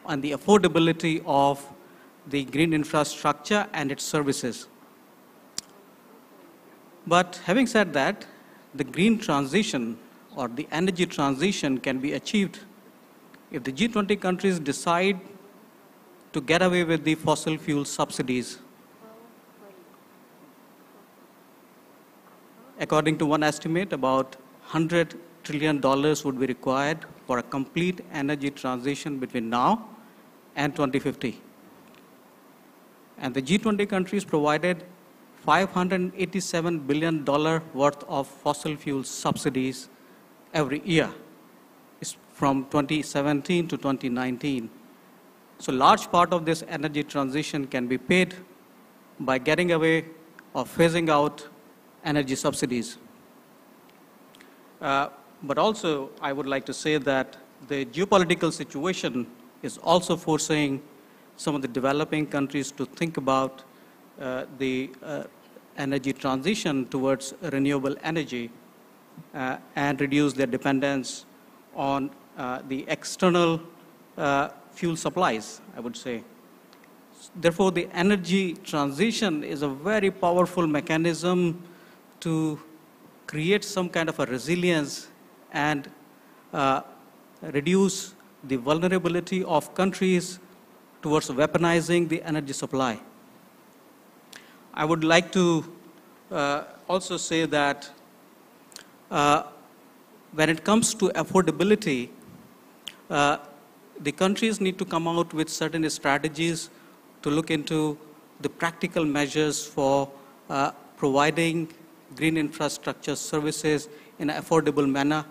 and the affordability of the green infrastructure and its services. But having said that, the green transition or the energy transition can be achieved if the G20 countries decide to get away with the fossil fuel subsidies. According to one estimate, about $100 trillion would be required for a complete energy transition between now and 2050 and the G20 countries provided $587 billion worth of fossil fuel subsidies every year it's from 2017 to 2019. So large part of this energy transition can be paid by getting away or phasing out energy subsidies. Uh, but also, I would like to say that the geopolitical situation is also forcing some of the developing countries to think about uh, the uh, energy transition towards renewable energy uh, and reduce their dependence on uh, the external uh, fuel supplies, I would say. Therefore, the energy transition is a very powerful mechanism to create some kind of a resilience and uh, reduce the vulnerability of countries towards weaponizing the energy supply. I would like to uh, also say that uh, when it comes to affordability, uh, the countries need to come out with certain strategies to look into the practical measures for uh, providing green infrastructure services in an affordable manner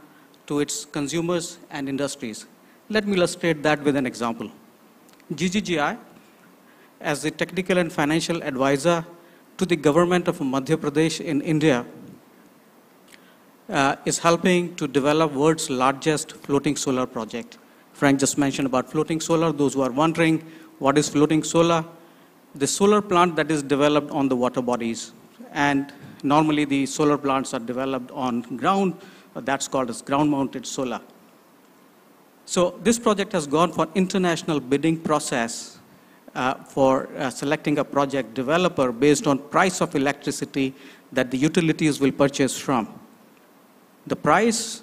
to its consumers and industries. Let me illustrate that with an example. GGGI as the technical and financial advisor to the government of Madhya Pradesh in India uh, is helping to develop world's largest floating solar project. Frank just mentioned about floating solar. Those who are wondering what is floating solar, the solar plant that is developed on the water bodies. And normally the solar plants are developed on ground. That's called as ground-mounted solar. So this project has gone for international bidding process uh, for uh, selecting a project developer based on price of electricity that the utilities will purchase from. The price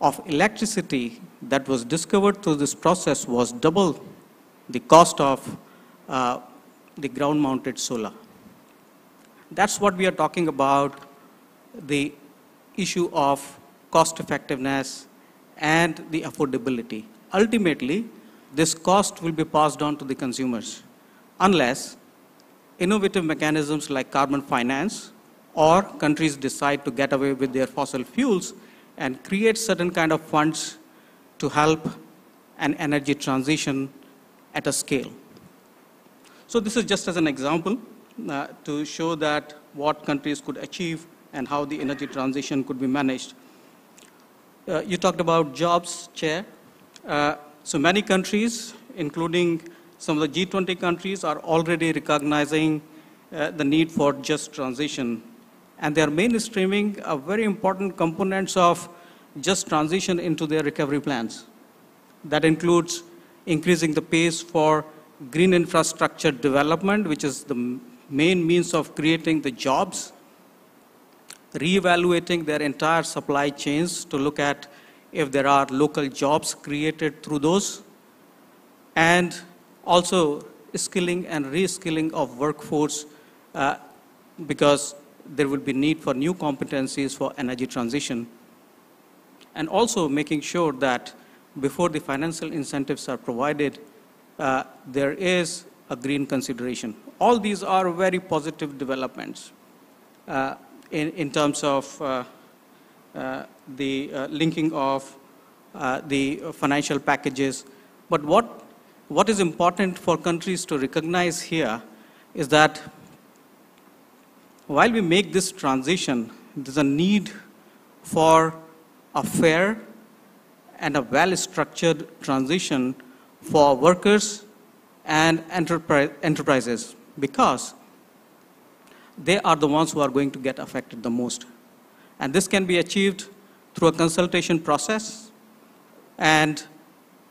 of electricity that was discovered through this process was double the cost of uh, the ground-mounted solar. That's what we are talking about, the issue of cost effectiveness and the affordability. Ultimately, this cost will be passed on to the consumers unless innovative mechanisms like carbon finance or countries decide to get away with their fossil fuels and create certain kind of funds to help an energy transition at a scale. So this is just as an example uh, to show that what countries could achieve and how the energy transition could be managed. Uh, you talked about jobs, Chair. Uh, so many countries, including some of the G20 countries, are already recognizing uh, the need for just transition. And they are mainstreaming a very important components of just transition into their recovery plans. That includes increasing the pace for green infrastructure development, which is the main means of creating the jobs, reevaluating their entire supply chains to look at if there are local jobs created through those, and also skilling and reskilling of workforce uh, because there will be need for new competencies for energy transition. And also making sure that before the financial incentives are provided, uh, there is a green consideration. All these are very positive developments uh, in, in terms of uh, uh the uh, linking of the financial packages. But what, what is important for countries to recognize here is that while we make this transition, there's a need for a fair and a well-structured transition for workers and enterprise, enterprises because they are the ones who are going to get affected the most. And this can be achieved through a consultation process and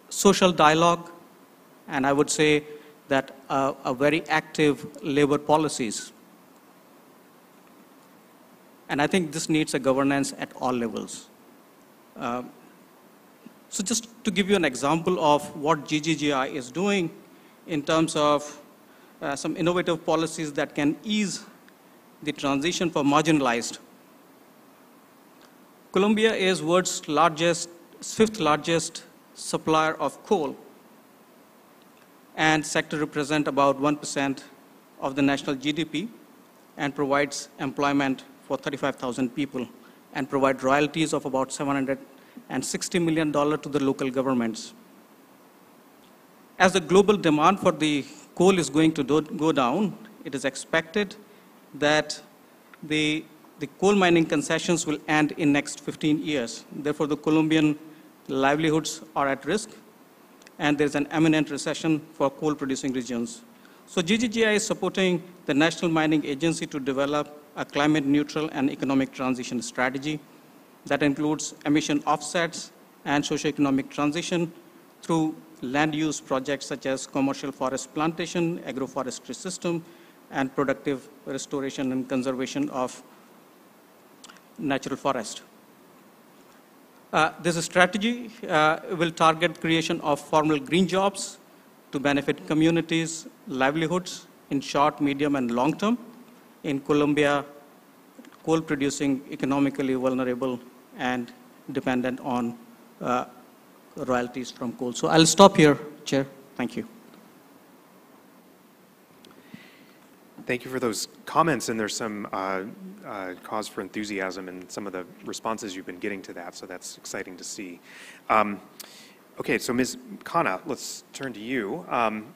social dialogue, and I would say that uh, a very active labor policies. And I think this needs a governance at all levels. Uh, so just to give you an example of what GGGI is doing in terms of uh, some innovative policies that can ease the transition for marginalized. Colombia is world's largest, fifth largest supplier of coal and sector represent about 1% of the national GDP and provides employment for 35,000 people and provide royalties of about 760 million dollar to the local governments. As the global demand for the coal is going to do, go down, it is expected that the, the coal mining concessions will end in next 15 years. Therefore, the Colombian livelihoods are at risk, and there's an imminent recession for coal-producing regions. So GGGI is supporting the National Mining Agency to develop a climate neutral and economic transition strategy that includes emission offsets and socioeconomic transition through land use projects such as commercial forest plantation, agroforestry system, and productive restoration and conservation of natural forest. Uh, this strategy uh, will target creation of formal green jobs to benefit communities, livelihoods in short, medium, and long term in Colombia, coal producing, economically vulnerable, and dependent on uh, royalties from coal. So I'll stop here, Chair. Thank you. Thank you for those comments, and there's some uh, uh, cause for enthusiasm in some of the responses you've been getting to that, so that's exciting to see. Um, okay, so Ms. Khanna, let's turn to you. Um,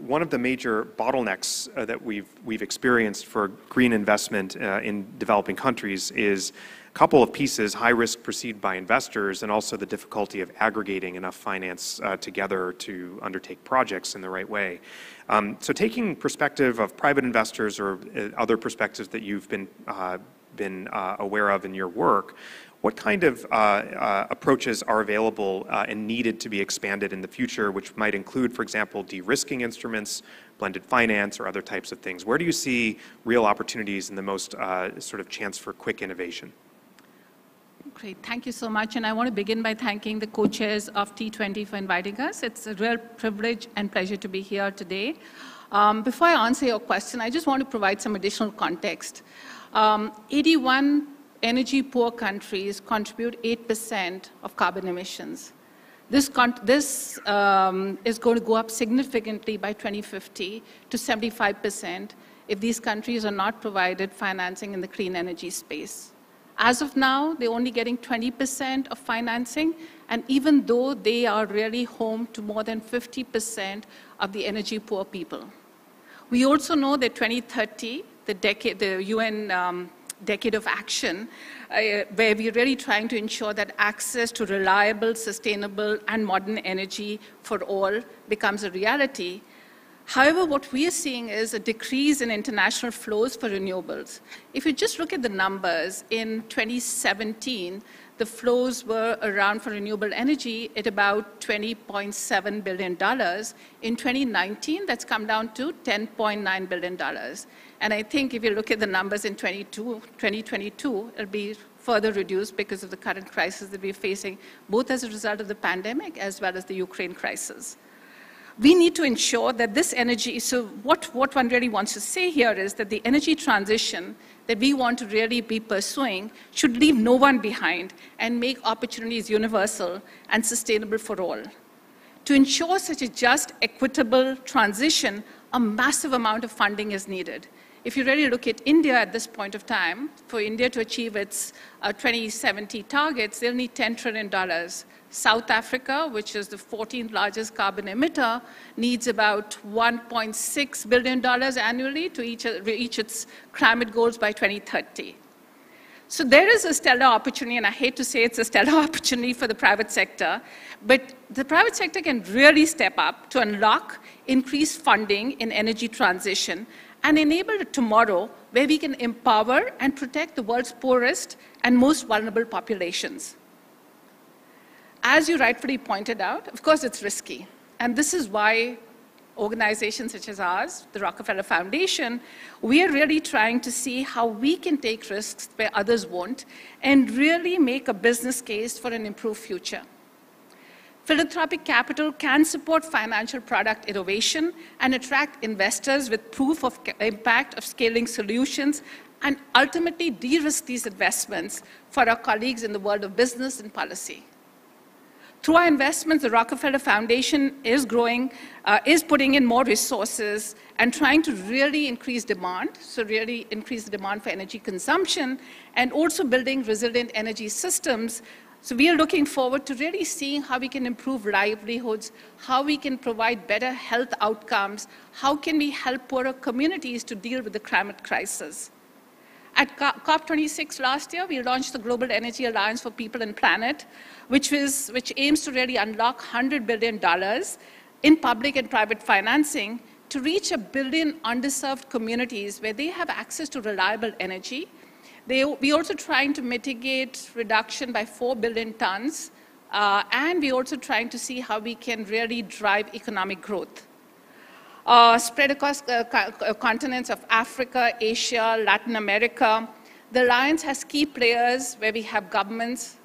one of the major bottlenecks uh, that we've, we've experienced for green investment uh, in developing countries is couple of pieces, high risk perceived by investors, and also the difficulty of aggregating enough finance uh, together to undertake projects in the right way. Um, so taking perspective of private investors or uh, other perspectives that you've been, uh, been uh, aware of in your work, what kind of uh, uh, approaches are available and needed to be expanded in the future, which might include, for example, de-risking instruments, blended finance, or other types of things? Where do you see real opportunities and the most sort of chance for quick innovation? Great, thank you so much. And I want to begin by thanking the co-chairs of T20 for inviting us. It's a real privilege and pleasure to be here today. Um, before I answer your question, I just want to provide some additional context. Um, 81 energy poor countries contribute 8% of carbon emissions. This, this um, is going to go up significantly by 2050 to 75% if these countries are not provided financing in the clean energy space. As of now, they're only getting 20% of financing, and even though they are really home to more than 50% of the energy poor people. We also know that 2030, the, decade, the UN um, decade of action, uh, where we're really trying to ensure that access to reliable, sustainable, and modern energy for all becomes a reality. However, what we are seeing is a decrease in international flows for renewables. If you just look at the numbers, in 2017, the flows were around for renewable energy at about $20.7 billion. In 2019, that's come down to $10.9 billion. And I think if you look at the numbers in 2022, it'll be further reduced because of the current crisis that we're facing, both as a result of the pandemic as well as the Ukraine crisis we need to ensure that this energy, so what, what one really wants to say here is that the energy transition that we want to really be pursuing should leave no one behind and make opportunities universal and sustainable for all. To ensure such a just, equitable transition, a massive amount of funding is needed. If you really look at India at this point of time, for India to achieve its uh, 2070 targets, they'll need $10 trillion. South Africa, which is the 14th largest carbon emitter, needs about $1.6 billion annually to reach, reach its climate goals by 2030. So there is a stellar opportunity, and I hate to say it's a stellar opportunity for the private sector, but the private sector can really step up to unlock increased funding in energy transition and enable a tomorrow where we can empower and protect the world's poorest and most vulnerable populations as you rightfully pointed out, of course it's risky. And this is why organizations such as ours, the Rockefeller Foundation, we are really trying to see how we can take risks where others won't and really make a business case for an improved future. Philanthropic capital can support financial product innovation and attract investors with proof of impact of scaling solutions and ultimately de-risk these investments for our colleagues in the world of business and policy. Through our investments, the Rockefeller Foundation is growing, uh, is putting in more resources and trying to really increase demand, so really increase the demand for energy consumption, and also building resilient energy systems. So we are looking forward to really seeing how we can improve livelihoods, how we can provide better health outcomes, how can we help poorer communities to deal with the climate crisis. At COP26 last year, we launched the Global Energy Alliance for People and Planet, which, is, which aims to really unlock $100 billion in public and private financing to reach a billion underserved communities where they have access to reliable energy. They, we're also trying to mitigate reduction by 4 billion tons, uh, and we're also trying to see how we can really drive economic growth. Uh, spread across uh, continents of Africa, Asia, Latin America, the Alliance has key players where we have governments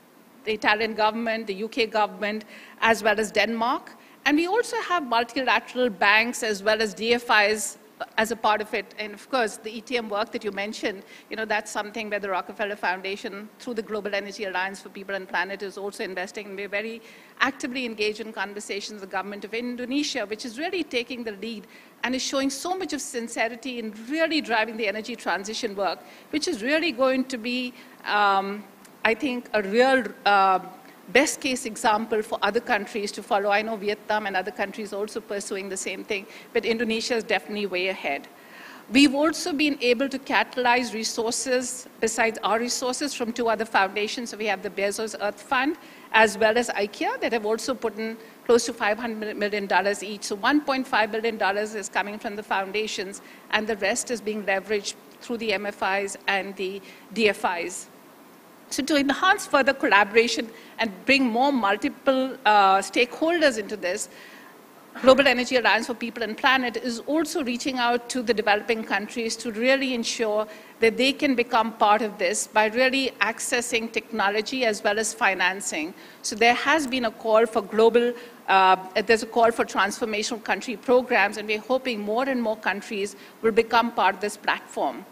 the Italian government, the UK government, as well as Denmark. And we also have multilateral banks as well as DFIs as a part of it. And of course, the ETM work that you mentioned, you know, that's something where the Rockefeller Foundation, through the Global Energy Alliance for People and Planet, is also investing. And we're very actively engaged in conversations with the government of Indonesia, which is really taking the lead and is showing so much of sincerity in really driving the energy transition work, which is really going to be um, I think, a real uh, best case example for other countries to follow. I know Vietnam and other countries also pursuing the same thing, but Indonesia is definitely way ahead. We've also been able to catalyze resources besides our resources from two other foundations. So we have the Bezos Earth Fund as well as IKEA that have also put in close to $500 million each. So $1.5 billion is coming from the foundations and the rest is being leveraged through the MFIs and the DFIs. So to enhance further collaboration and bring more multiple uh, stakeholders into this, Global Energy Alliance for People and Planet is also reaching out to the developing countries to really ensure that they can become part of this by really accessing technology as well as financing. So there has been a call for global uh, there's a call for transformational country programs, and we're hoping more and more countries will become part of this platform.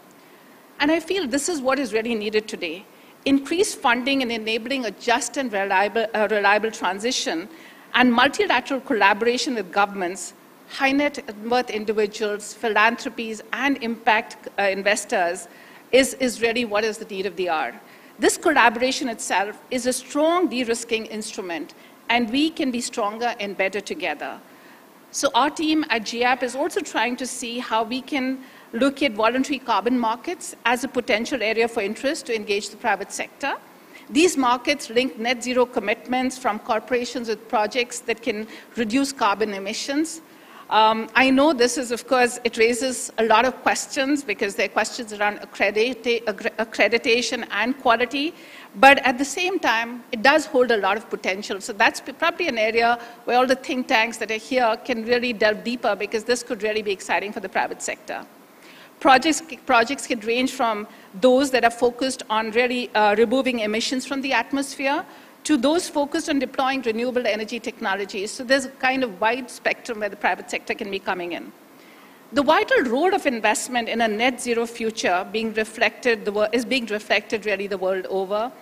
And I feel this is what is really needed today. Increased funding in enabling a just and reliable, uh, reliable transition and multilateral collaboration with governments, high net worth individuals, philanthropies, and impact uh, investors is, is really what is the need of the hour. This collaboration itself is a strong de-risking instrument, and we can be stronger and better together. So our team at GEAPP is also trying to see how we can look at voluntary carbon markets as a potential area for interest to engage the private sector. These markets link net zero commitments from corporations with projects that can reduce carbon emissions. Um, I know this is, of course, it raises a lot of questions because there are questions around accredita accreditation and quality, but at the same time, it does hold a lot of potential. So that's probably an area where all the think tanks that are here can really delve deeper because this could really be exciting for the private sector. Projects, projects can range from those that are focused on really uh, removing emissions from the atmosphere to those focused on deploying renewable energy technologies. So there's a kind of wide spectrum where the private sector can be coming in. The vital role of investment in a net zero future being reflected, is being reflected really the world over.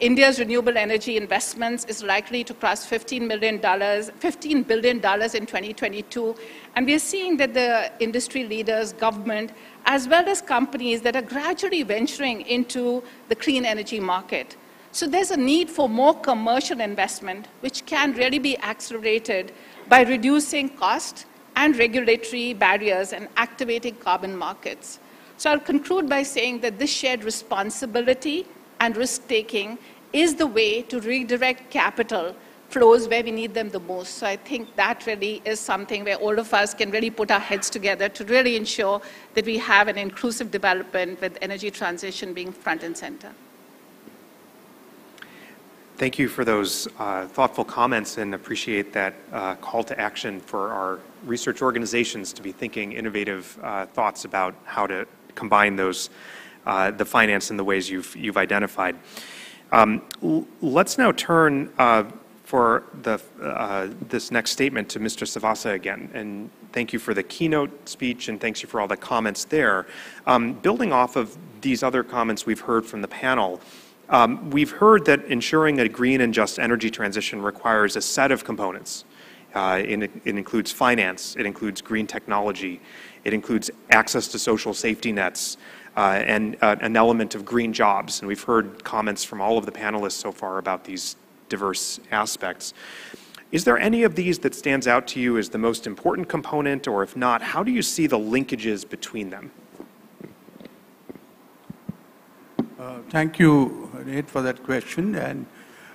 India's renewable energy investments is likely to cross $15 million, $15 billion in 2022. And we are seeing that the industry leaders, government, as well as companies that are gradually venturing into the clean energy market. So there's a need for more commercial investment, which can really be accelerated by reducing cost and regulatory barriers and activating carbon markets. So I'll conclude by saying that this shared responsibility and risk-taking is the way to redirect capital flows where we need them the most. So I think that really is something where all of us can really put our heads together to really ensure that we have an inclusive development with energy transition being front and center. Thank you for those uh, thoughtful comments and appreciate that uh, call to action for our research organizations to be thinking innovative uh, thoughts about how to combine those, uh, the finance in the ways you've, you've identified. Um, let's now turn uh, for the, uh, this next statement to Mr. Lavasa again. And thank you for the keynote speech and thanks you for all the comments there. Um, building off of these other comments we've heard from the panel, um, we've heard that ensuring a green and just energy transition requires a set of components. Uh, it, it includes finance, it includes green technology, it includes access to social safety nets, and uh, an element of green jobs. And we've heard comments from all of the panelists so far about these diverse aspects. Is there any of these that stands out to you as the most important component, or if not, how do you see the linkages between them? Uh, thank you, Nate, for that question. And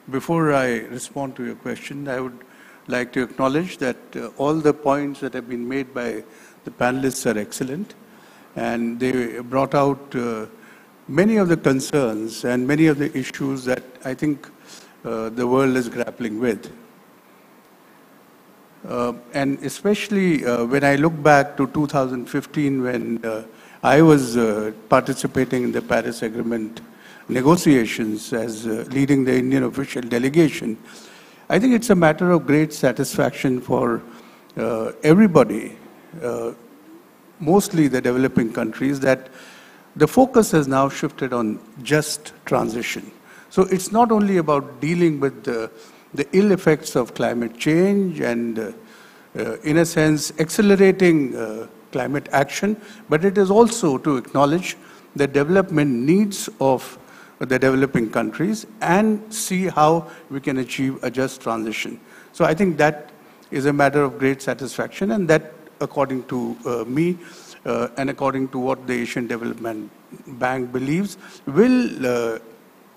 before I respond to your question, I would like to acknowledge that uh, all the points that have been made by the panelists are excellent. And they brought out uh, many of the concerns and many of the issues that I think uh, the world is grappling with. Uh, and especially uh, when I look back to 2015 when uh, I was uh, participating in the Paris Agreement negotiations as leading the Indian official delegation, I think it's a matter of great satisfaction for everybody, mostly the developing countries, that the focus has now shifted on just transition. So it's not only about dealing with the, the ill effects of climate change and, uh, uh, in a sense, accelerating uh, climate action, but it is also to acknowledge the development needs of the developing countries and see how we can achieve a just transition. So I think that is a matter of great satisfaction, and that, according to uh, me, uh, and according to what the Asian Development Bank believes, will uh,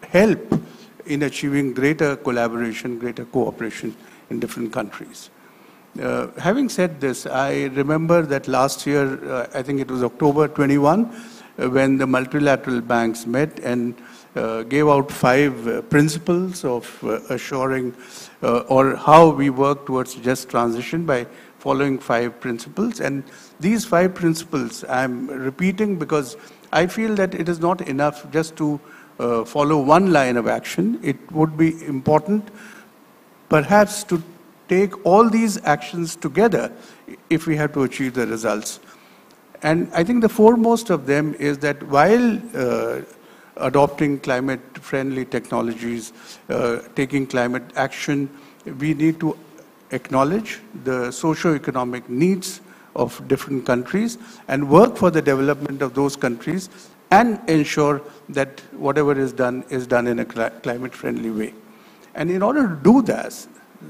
help in achieving greater collaboration, greater cooperation in different countries. Uh, having said this, I remember that last year, uh, I think it was October 21, uh, when the multilateral banks met and gave out five principles of assuring or how we work towards just transition by following five principles. And these five principles I'm repeating because I feel that it is not enough just to uh, follow one line of action, it would be important perhaps to take all these actions together if we have to achieve the results. And I think the foremost of them is that while uh, adopting climate-friendly technologies, uh, taking climate action, we need to acknowledge the socio-economic needs of different countries and work for the development of those countries and ensure that whatever is done is done in a climate friendly way. And in order to do that,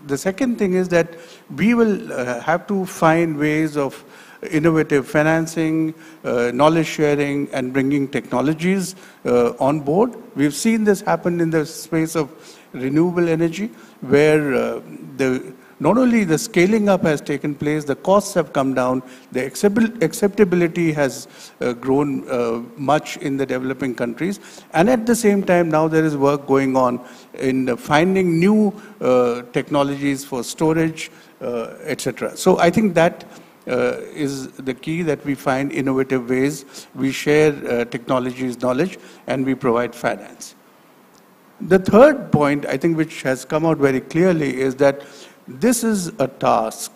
the second thing is that we will uh, have to find ways of innovative financing, uh, knowledge sharing, and bringing technologies uh, on board. We've seen this happen in the space of renewable energy, where uh, the not only the scaling up has taken place, the costs have come down, the acceptability has uh, grown uh, much in the developing countries, and at the same time now there is work going on in finding new uh, technologies for storage, uh, etc. So I think that uh, is the key that we find innovative ways, we share uh, technologies knowledge, and we provide finance. The third point, I think, which has come out very clearly is that this is a task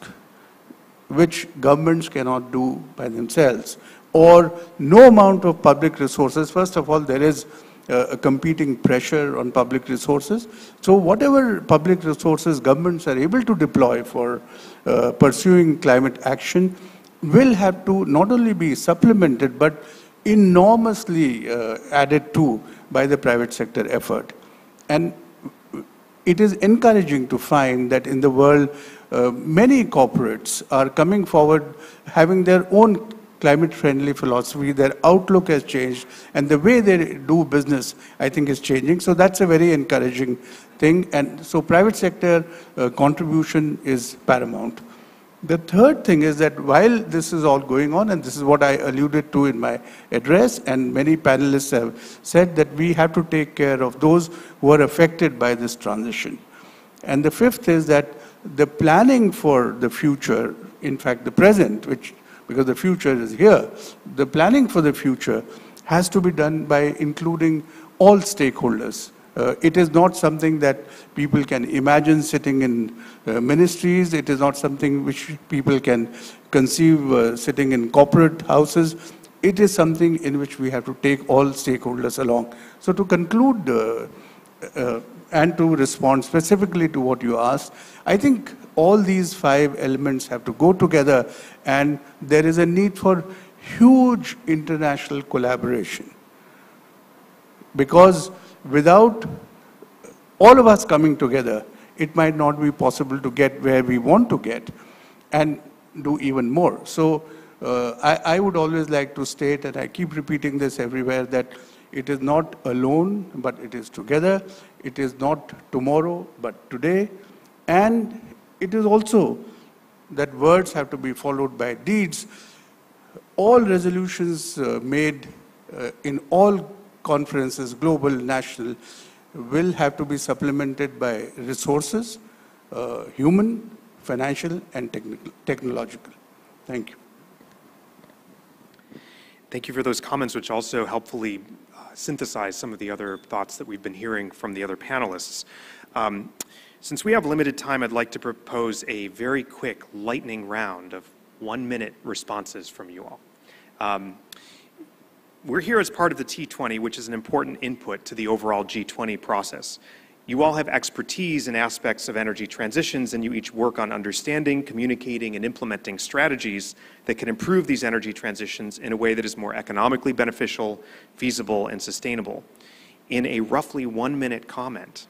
which governments cannot do by themselves, or no amount of public resources. First of all, there is uh, a competing pressure on public resources. So whatever public resources governments are able to deploy for uh, pursuing climate action will have to not only be supplemented, but enormously uh, added to by the private sector effort. And it is encouraging to find that in the world, uh, many corporates are coming forward having their own climate friendly philosophy, their outlook has changed, and the way they do business, I think, is changing. So that's a very encouraging thing. And so private sector uh, contribution is paramount. The third thing is that while this is all going on, and this is what I alluded to in my address, and many panelists have said that we have to take care of those who are affected by this transition. And the fifth is that the planning for the future, in fact, the present, which because the future is here, the planning for the future has to be done by including all stakeholders. Uh, it is not something that people can imagine sitting in uh, ministries. It is not something which people can conceive uh, sitting in corporate houses. It is something in which we have to take all stakeholders along. So to conclude uh, uh, and to respond specifically to what you asked, I think all these five elements have to go together and there is a need for huge international collaboration. Because without all of us coming together, it might not be possible to get where we want to get and do even more. So uh, I, I, would always like to state, and I keep repeating this everywhere, that it is not alone, but it is together. It is not tomorrow, but today. And it is also that words have to be followed by deeds. All resolutions uh, made uh, in all conferences, global, national, will have to be supplemented by resources, uh, human, financial, and technological. Thank you. Thank you for those comments, which also helpfully uh, synthesize some of the other thoughts that we've been hearing from the other panelists. Um, since we have limited time, I'd like to propose a very quick lightning round of one-minute responses from you all. Um, we're here as part of the T20, which is an important input to the overall G20 process. You all have expertise in aspects of energy transitions, and you each work on understanding, communicating, and implementing strategies that can improve these energy transitions in a way that is more economically beneficial, feasible, and sustainable. In a roughly one minute comment,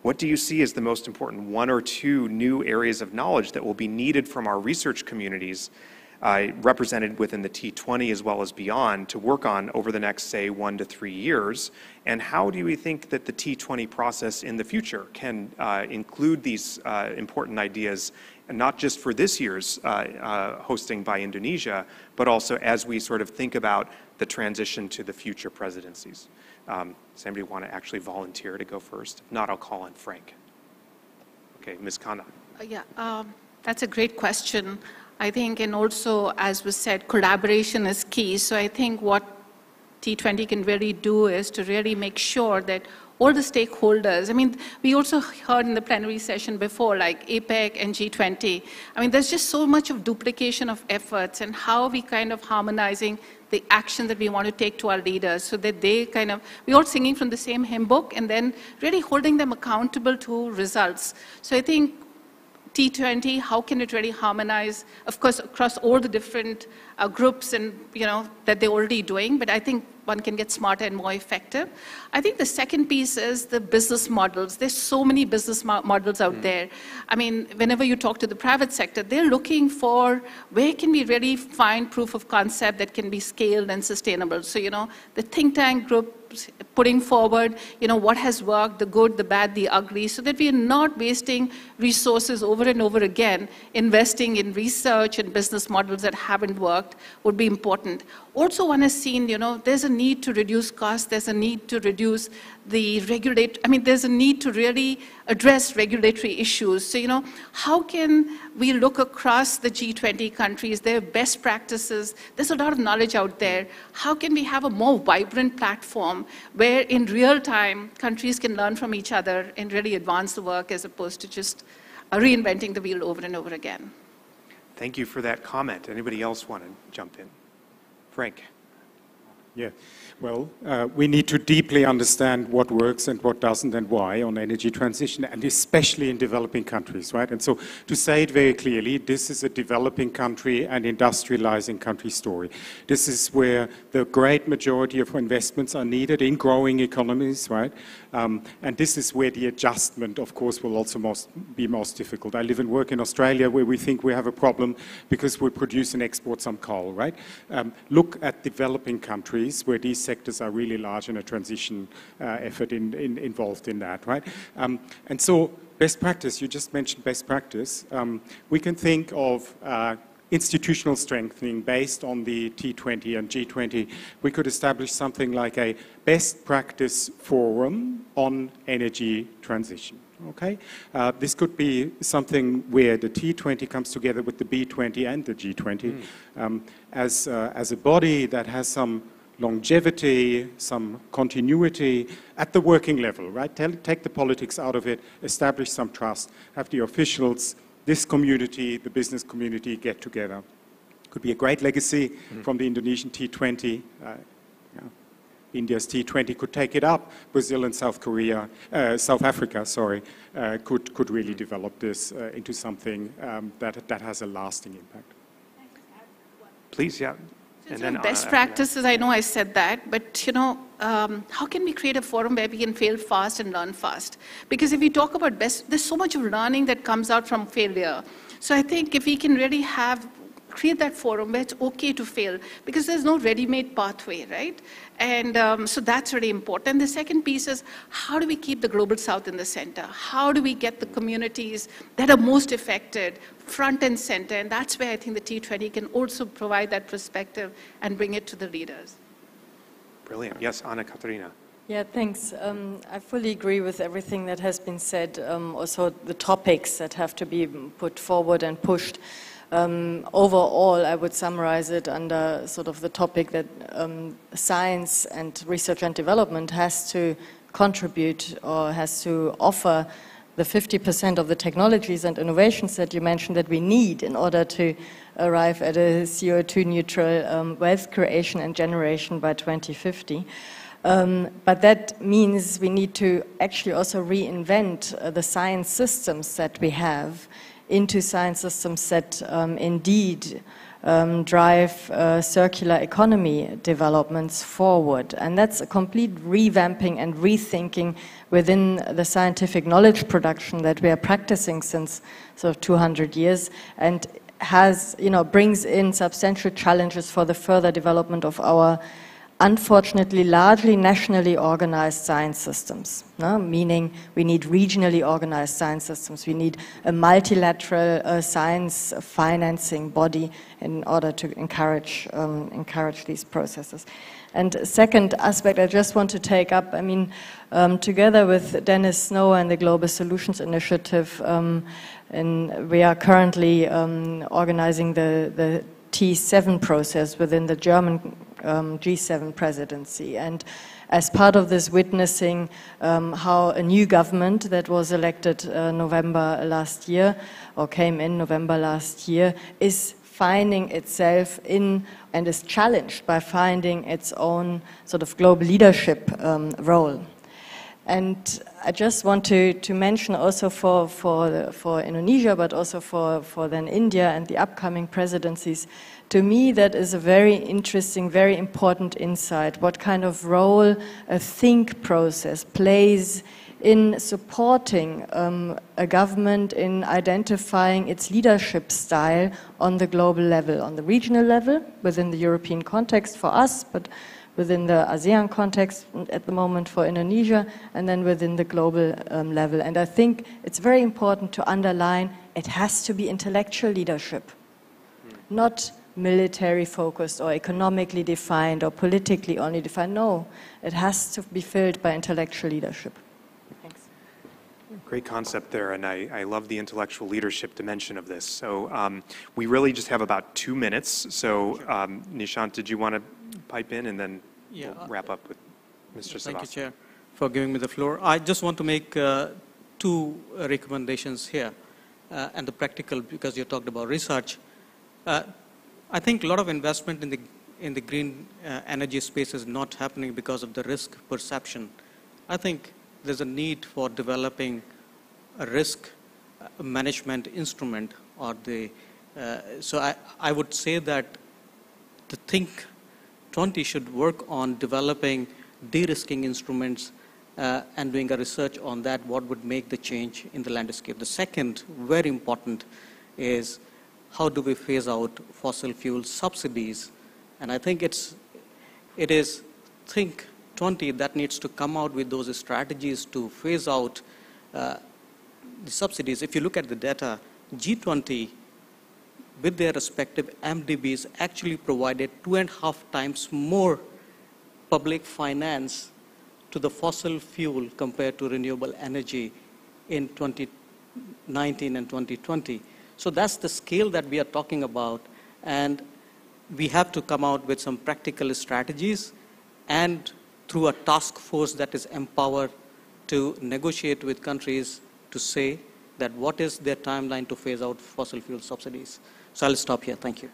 what do you see as the most important one or two new areas of knowledge that will be needed from our research communities uh, represented within the T20 as well as beyond to work on over the next, say, one to three years? And how do we think that the T20 process in the future can uh, include these uh, important ideas, and not just for this year's uh, uh, hosting by Indonesia, but also as we sort of think about the transition to the future presidencies? Um, does anybody want to actually volunteer to go first? If not, I'll call on Frank. Okay, Ms. Khanna. Uh, yeah, um, that's a great question. I think, and also, as was said, collaboration is key. So I think what T20 can really do is to really make sure that all the stakeholders. I mean, we also heard in the plenary session before, like APEC and G20. I mean, there's just so much of duplication of efforts and how we kind of harmonizing the action that we want to take to our leaders so that they kind of, we're all singing from the same hymn book and then really holding them accountable to results. So I think T20, how can it really harmonize, of course, across all the different uh, groups and, you know, that they're already doing, but I think one can get smarter and more effective. I think the second piece is the business models. There's so many business mo models out mm. there. I mean, whenever you talk to the private sector, they're looking for where can we really find proof of concept that can be scaled and sustainable. So, you know, the think tank group putting forward, you know, what has worked, the good, the bad, the ugly, so that we are not wasting resources over and over again. Investing in research and business models that haven't worked would be important. Also, one has seen, you know, there's a need to reduce costs, there's a need to reduce the regulate, I mean, there's a need to really address regulatory issues. So, you know, how can we look across the G20 countries, their best practices? There's a lot of knowledge out there. How can we have a more vibrant platform where in real time countries can learn from each other and really advance the work as opposed to just uh, reinventing the wheel over and over again? Thank you for that comment. Anybody else want to jump in? Frank. Yeah. Well, uh, we need to deeply understand what works and what doesn't and why on energy transition, and especially in developing countries, right? And so, to say it very clearly, this is a developing country and industrializing country story. This is where the great majority of investments are needed in growing economies, right? Um, and this is where the adjustment, of course, will also most, be most difficult. I live and work in Australia where we think we have a problem because we produce and export some coal, right? Um, look at developing countries where these sectors are really large and a transition uh, effort in, in, involved in that, right? Um, and so best practice, you just mentioned best practice. Um, we can think of uh, institutional strengthening based on the T20 and G20, we could establish something like a best practice forum on energy transition. Okay, uh, this could be something where the T20 comes together with the B20 and the G20 mm. um, as uh, as a body that has some longevity, some continuity at the working level. Right, Tell, take the politics out of it, establish some trust, have the officials this community, the business community, get together. Could be a great legacy mm-hmm. from the Indonesian T20. Uh, yeah. India's T20 could take it up. Brazil and South Korea, uh, South Africa, sorry, uh, could could really mm-hmm. develop this uh, into something um, that that has a lasting impact. Please, yeah. And then best practices, I know I said that, but you know, um, how can we create a forum where we can fail fast and learn fast? Because if we talk about best, there's so much of learning that comes out from failure. So I think if we can really have create that forum where it's okay to fail because there's no ready-made pathway, right? And um, so that's really important. The second piece is how do we keep the global south in the center? How do we get the communities that are most affected front and center? And that's where I think the T20 can also provide that perspective and bring it to the leaders. Brilliant. Yes, Anna Katharina. Yeah, thanks. Um, I fully agree with everything that has been said. Um, also, the topics that have to be put forward and pushed. Um, overall, I would summarize it under sort of the topic that um, science and research and development has to contribute or has to offer the 50% of the technologies and innovations that you mentioned that we need in order to arrive at a CO2 neutral um, wealth creation and generation by 2050. Um, but that means we need to actually also reinvent uh, the science systems that we have into science systems that um, indeed um, drive uh, circular economy developments forward. And that's a complete revamping and rethinking within the scientific knowledge production that we are practicing since sort of 200 years and has, you know, brings in substantial challenges for the further development of our unfortunately largely nationally organized science systems, no? meaning we need regionally organized science systems. We need a multilateral uh, science financing body in order to encourage, um, encourage these processes. And second aspect I just want to take up, I mean, um, together with Dennis Snower and the Global Solutions Initiative, um, and we are currently um, organizing the, the T7 process within the German um, G7 presidency. And as part of this, witnessing um, how a new government that was elected uh, November last year, or came in November last year, is finding itself in and is challenged by finding its own sort of global leadership um, role. And I just want to, to mention also for, for, for Indonesia, but also for, for then India and the upcoming presidencies, to me that is a very interesting, very important insight, what kind of role a think process plays in supporting um, a government in identifying its leadership style on the global level, on the regional level, within the European context for us, but within the ASEAN context at the moment for Indonesia, and then within the global um, level. And I think it's very important to underline it has to be intellectual leadership, not military focused or economically defined or politically only defined. No, it has to be filled by intellectual leadership. Thanks. Great concept there, and I, I love the intellectual leadership dimension of this. So um, we really just have about two minutes. So um, Nishant, did you want to pipe in and then yeah, we'll wrap up with Mr. Yeah, thank you, Chair, for giving me the floor. I just want to make uh, two uh, recommendations here, uh, and the practical, because you talked about research. Uh, I think a lot of investment in the in the green uh, energy space is not happening because of the risk perception. I think there's a need for developing a risk uh, management instrument, or the. so I, I would say that the think 20 should work on developing de-risking instruments uh, and doing a research on that, what would make the change in the landscape. The second, very important, is how do we phase out fossil fuel subsidies? And I think it's, it is Think 20 that needs to come out with those strategies to phase out uh, the subsidies. If you look at the data, G20 with their respective MDBs actually provided two and a half times more public finance to the fossil fuel compared to renewable energy in 2019 and 2020. So that's the scale that we are talking about. And we have to come out with some practical strategies and through a task force that is empowered to negotiate with countries to say that what is their timeline to phase out fossil fuel subsidies. So I'll stop here. Thank you.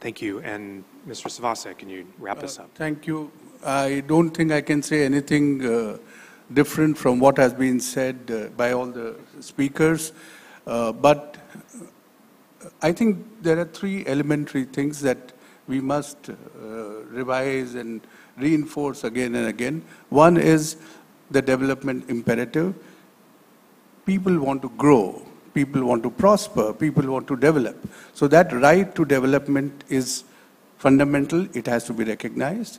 Thank you. And Mr. Lavasa, can you wrap this Uh, up? Thank you. I don't think I can say anything uh, different from what has been said uh, by all the speakers. Uh, but I think there are three elementary things that we must uh, revise and reinforce again and again. One is the development imperative. People want to grow, people want to prosper, people want to develop. So that right to development is fundamental, it has to be recognized.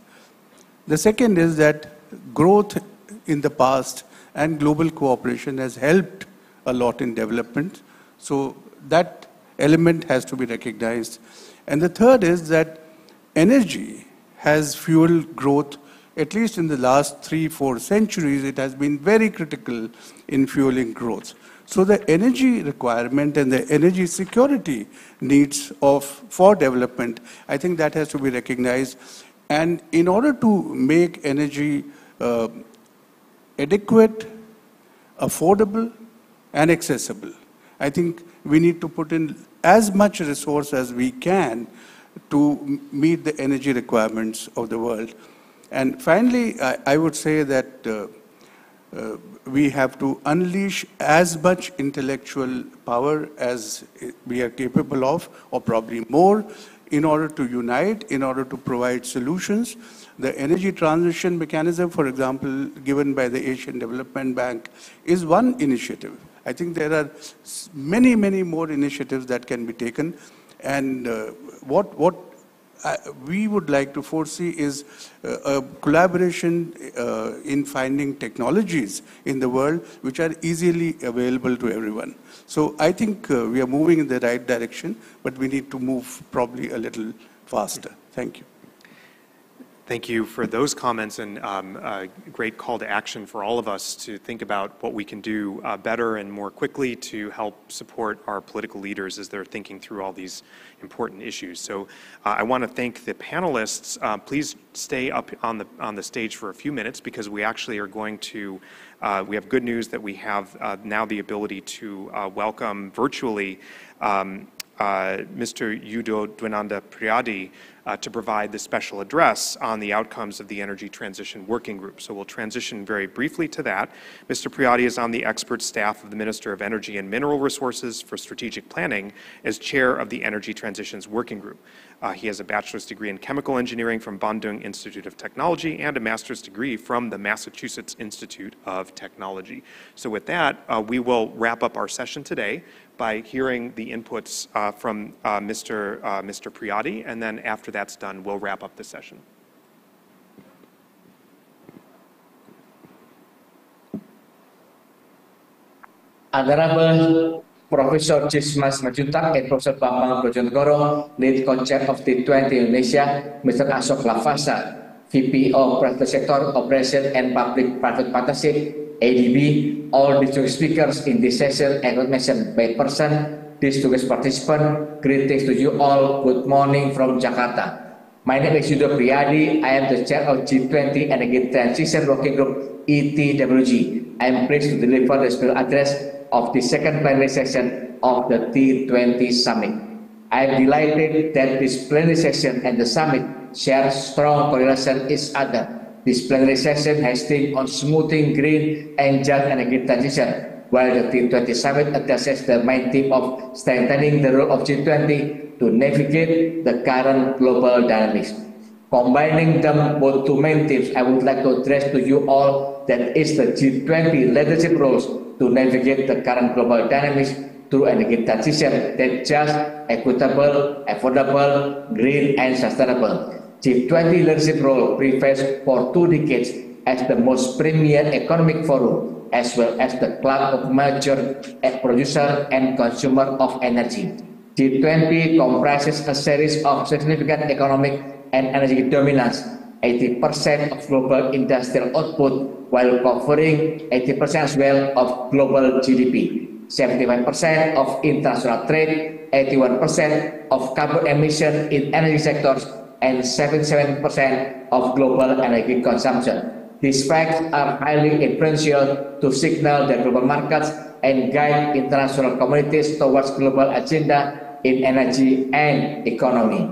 The second is that growth in the past and global cooperation has helped a lot in development. So that element has to be recognized. And the third is that energy has fueled growth, at least in the last three, four centuries, it has been very critical in fueling growth. So the energy requirement and the energy security needs of for development, I think that has to be recognized. And in order to make energy uh, adequate, affordable, and accessible, I think we need to put in as much resource as we can to meet the energy requirements of the world. And finally, I, I would say that uh, uh, we have to unleash as much intellectual power as we are capable of, or probably more, in order to unite, in order to provide solutions. The energy transition mechanism, for example, given by the Asian Development Bank, is one initiative. I think there are many, many more initiatives that can be taken. And uh, what, what uh, we would like to foresee is uh, a collaboration uh, in finding technologies in the world which are easily available to everyone. So I think uh, we are moving in the right direction, but we need to move probably a little faster. Thank you. Thank you for those comments and um, a great call to action for all of us to think about what we can do uh, better and more quickly to help support our political leaders as they're thinking through all these important issues. So uh, I want to thank the panelists. Uh, please stay up on the on the stage for a few minutes because we actually are going to. Uh, we have good news that we have uh, now the ability to uh, welcome virtually um, Mr. Yudo Dwinanda Priaadi, uh, to provide the special address on the outcomes of the Energy Transition Working Group. So we'll transition very briefly to that. Mr. Priaadi is on the expert staff of the Minister of Energy and Mineral Resources for Strategic Planning as chair of the Energy Transitions Working Group. Uh, he has a bachelor's degree in chemical engineering from Bandung Institute of Technology and a master's degree from the Massachusetts Institute of Technology. So with that, uh, we will wrap up our session today by hearing the inputs uh, from uh, Mr. Uh, Mr. Priaadi, and then after that's done, we'll wrap up the session. Honorable Professor Djisman Simandjuntak and Professor Bambang Brodjonegoro, lead co-chair of T20 Indonesia, Mr. Ashok Lavasa, VP of Private Sector Operation and Public-Private Partnership, ADB, all distinguished speakers in this session mentioned by person, distinguished participant, greetings to you all. Good morning from Jakarta. My name is Yudo Priyadi. I am the chair of G20 Energy Transition Working Group ETWG. I am pleased to deliver the special address of the second plenary session of the T20 Summit. I am delighted that this plenary session and the summit share strong correlation each other this session has themed on smoothing green and just energy transition, while the T20 summit addresses the main theme of strengthening the role of G20 to navigate the current global dynamics. Combining them both two main themes, I would like to address to you all that is the G20 leadership roles to navigate the current global dynamics through energy transition that just, equitable, affordable, green, and sustainable. G20 leadership role prevails for two decades as the most premier economic forum as well as the club of major producer and consumer of energy. G20 comprises a series of significant economic and energy dominance, 80% of global industrial output while covering 80% as well of global GDP. 75% of international trade, 81% of carbon emission in energy sectors, and 77% of global energy consumption. These facts are highly influential to signal the global markets and guide international communities towards global agenda in energy and economy.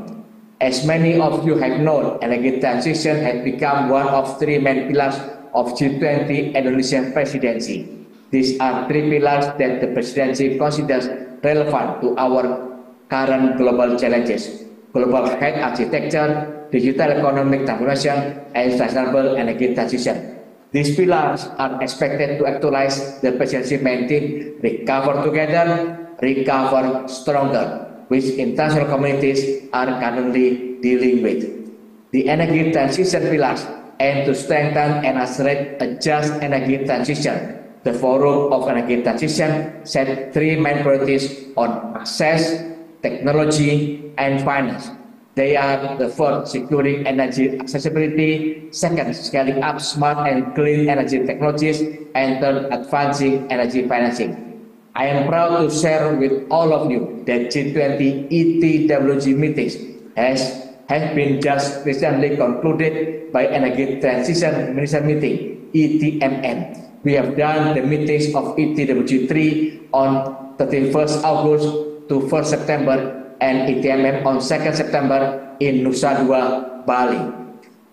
As many of you have known, energy transition has become one of three main pillars of G20 Indonesian presidency. These are three pillars that the presidency considers relevant to our current global challenges global health architecture, digital economic transformation, and sustainable energy transition. These pillars are expected to actualize the presidency maintain recover together, recover stronger, which international communities are currently dealing with. The energy transition pillars aim to strengthen and accelerate a just energy transition. The Forum of Energy Transition set three main priorities on access, technology, and finance. They are the first, securing energy accessibility, second, scaling up smart and clean energy technologies, and third, advancing energy financing. I am proud to share with all of you that G20 ETWG meetings has, has been just recently concluded by Energy Transition Minister Meeting, ETMM. We have done the meetings of ETWG3 on 31st August to 1st September and ETMM on 2nd September in Nusa Dua, Bali.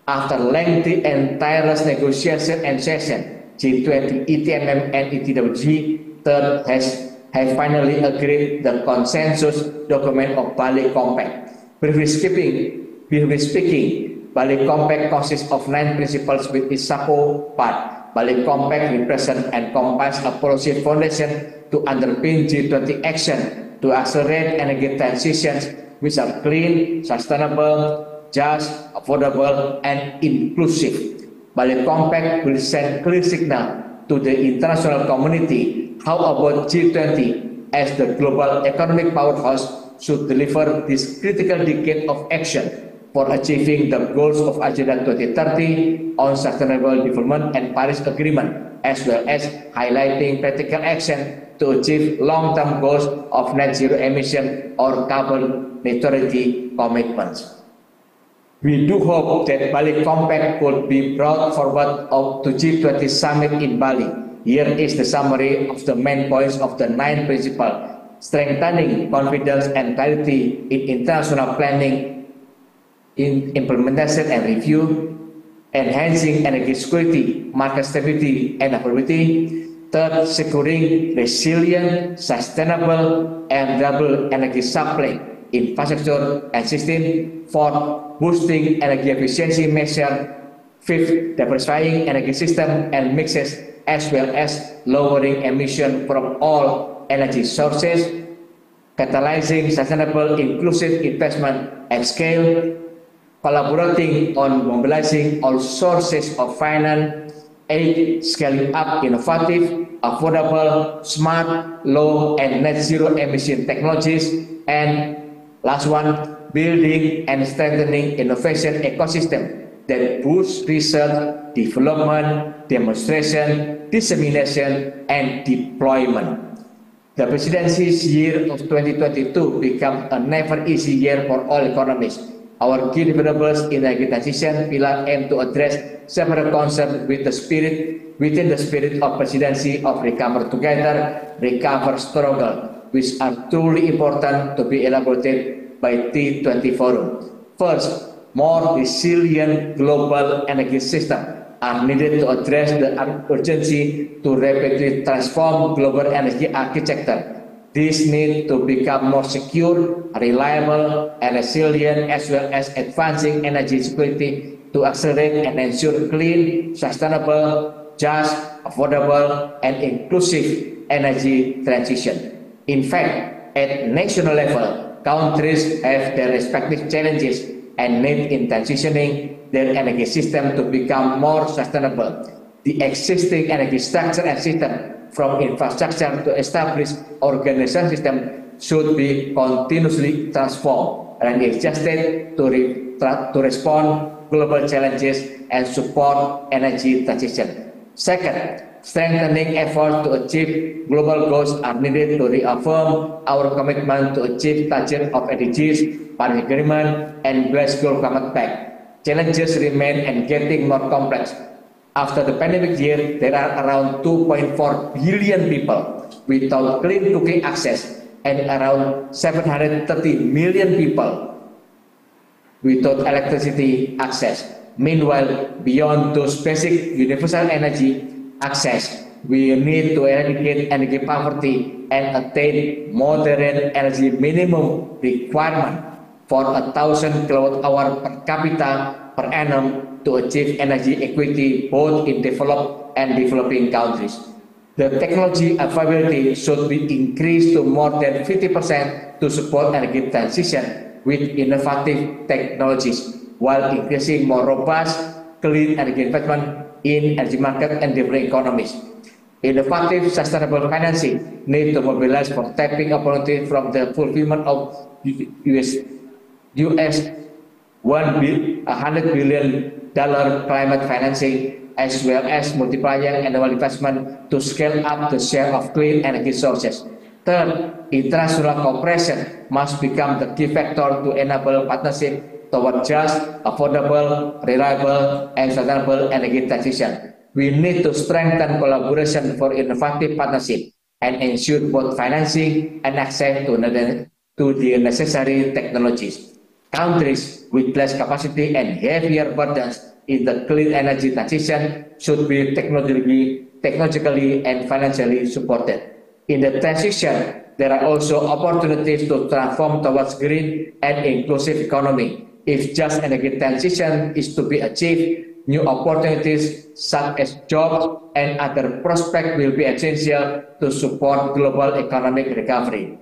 After lengthy and tireless negotiation and session, G20, ETMM, and ETWG third has have finally agreed the consensus document of Bali Compact. Briefly speaking, briefly speaking, Bali Compact consists of nine principles with its support part. Bali Compact represents and compiles a policy foundation to underpin G20 action to accelerate energy transitions which are clean, sustainable, just, affordable, and inclusive. Bali Compact will send clear signal to the international community how about G20 as the global economic powerhouse should deliver this critical decade of action for achieving the goals of Agenda 2030 on sustainable development and Paris Agreement, as well as highlighting practical action to achieve long-term goals of net zero emission or carbon neutrality commitments. We do hope that Bali Compact could be brought forward to G20 summit in Bali. Here is the summary of the main points of the nine principles strengthening confidence and clarity in international planning in implementation and review, enhancing energy security, market stability, and affordability. Third, securing resilient, sustainable, and reliable energy supply infrastructure and system. Fourth, boosting energy efficiency measure. Fifth, diversifying energy system and mixes as well as lowering emission from all energy sources, catalyzing sustainable inclusive investment at scale, collaborating on mobilizing all sources of finance, aid scaling up innovative, affordable, smart, low, and net zero emission technologies, and last one, building and strengthening innovation ecosystem that boosts research, development, demonstration, dissemination, and deployment. The presidency's year of 2022 becomes a never easy year for all economies our key deliverables in the transition pillar aim to address several concerns with the spirit within the spirit of presidency of Recover Together, Recover Struggle, which are truly important to be elaborated by T20 Forum. First, more resilient global energy system are needed to address the urgency to rapidly transform global energy architecture These need to become more secure, reliable, and resilient, as well as advancing energy security to accelerate and ensure clean, sustainable, just, affordable, and inclusive energy transition. In fact, at national level, countries have their respective challenges and need in transitioning their energy system to become more sustainable. The existing energy structure and system from infrastructure to establish organization system should be continuously transformed and adjusted to, re, to respond global challenges and support energy transition. Second, strengthening efforts to achieve global goals are needed to reaffirm our commitment to achieve target of SDGs, Paris Agreement, and Glasgow Climate Pact. Challenges remain and getting more complex after the pandemic year, there are around 2.4 billion people without clean cooking access and around 730 million people without electricity access. Meanwhile, beyond those basic universal energy access, we need to eradicate energy poverty and attain modern energy minimum requirement for a thousand kilowatt hour per capita per annum to achieve energy equity both in developed and developing countries. The technology availability should be increased to more than 50% to support energy transition with innovative technologies while increasing more robust, clean energy investment in energy market and developing economies. Innovative sustainable financing need to mobilize for tapping opportunities from the fulfillment of US, US 1 billion, 100 billion dollar climate financing as well as multiplying annual investment to scale up the share of clean energy sources. Third, international cooperation must become the key factor to enable partnership toward just, affordable, reliable, and sustainable energy transition. We need to strengthen collaboration for innovative partnership and ensure both financing and access to the necessary technologies. Countries with less capacity and heavier burdens in the clean energy transition should be technologically, technologically and financially supported. In the transition, there are also opportunities to transform towards green and inclusive economy. If just energy transition is to be achieved, new opportunities such as jobs and other prospects will be essential to support global economic recovery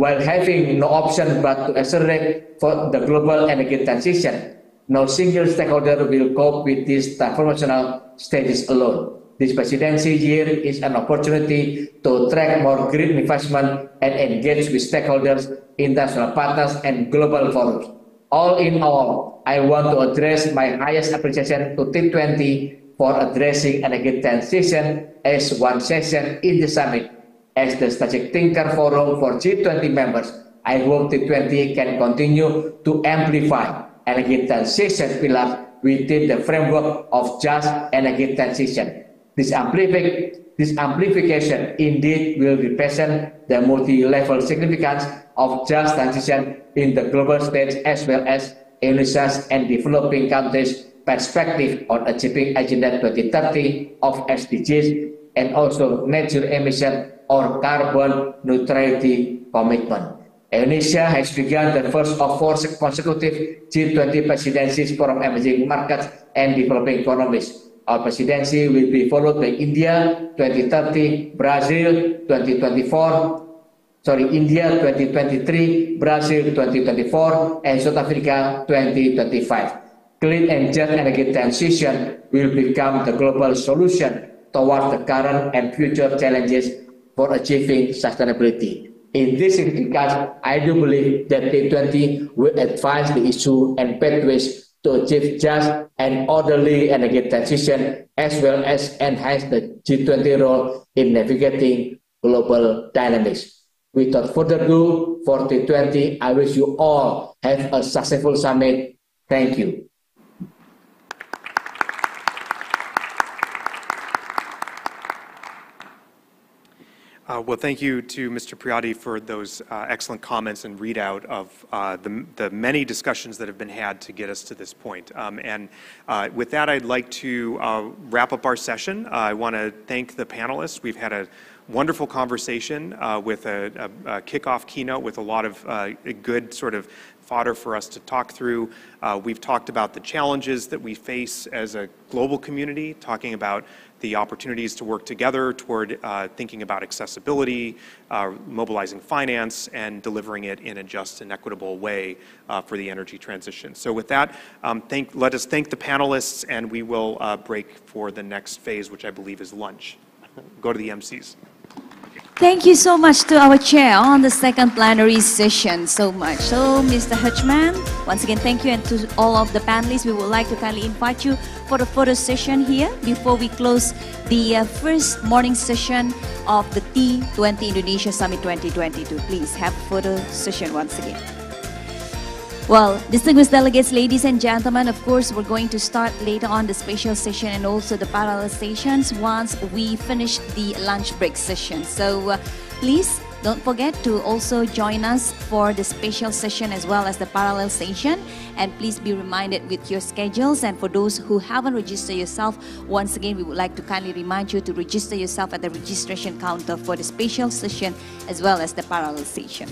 while having no option but to accelerate for the global energy transition. No single stakeholder will cope with these transformational stages alone. This presidency year is an opportunity to attract more green investment and engage with stakeholders, international partners, and global forums. All in all, I want to address my highest appreciation to T20 for addressing energy transition as one session in the summit. As the strategic thinker forum for G20 members, I hope T20 can continue to amplify energy transition pillars within the framework of just energy transition. This, amplific this amplification indeed will represent the multi-level significance of just transition in the global stage as well as Indonesia's and developing countries' perspective on achieving Agenda 2030 of SDGs and also zero emission or carbon neutrality commitment. Indonesia has begun the first of four consecutive G20 presidencies from emerging markets and developing economies. Our presidency will be followed by India 2030, Brazil 2024, sorry, India 2023, Brazil 2024, and South Africa 2025. Clean and just energy transition will become the global solution towards the current and future challenges for achieving sustainability. In this regard, I do believe that G20 will advance the issue and pathways to achieve just and orderly energy transition as well as enhance the G20 role in navigating global dynamics. Without further ado, for G20, I wish you all have a successful summit. Thank you. Uh, well, thank you to Mr. Priaadi for those uh, excellent comments and readout of uh, the, the, many discussions that have been had to get us to this point. Um, and uh, with that, I'd like to uh, wrap up our session. I want to thank the panelists. We've had a wonderful conversation uh, with a, a, a, kickoff keynote with a lot of good sort of fodder for us to talk through. Uh, we've talked about the challenges that we face as a global community, talking about the opportunities to work together toward uh, thinking about accessibility, uh, mobilizing finance, and delivering it in a just and equitable way uh, for the energy transition. So with that, um, thank, let us thank the panelists, and we will uh, break for the next phase, which I believe is lunch. Go to the MCs. Thank you so much to our chair on the second plenary session so much. So, Mr. Hultman, once again, thank you. And to all of the panelists, we would like to kindly invite you for a photo session here before we close the uh, first morning session of the T20 Indonesia Summit 2022. Please have a photo session once again. Well, distinguished delegates, ladies and gentlemen, of course, we're going to start later on the special session and also the parallel sessions once we finish the lunch break session. So uh, please don't forget to also join us for the special session as well as the parallel session. And please be reminded with your schedules. And for those who haven't registered yourself, once again, we would like to kindly remind you to register yourself at the registration counter for the special session as well as the parallel session.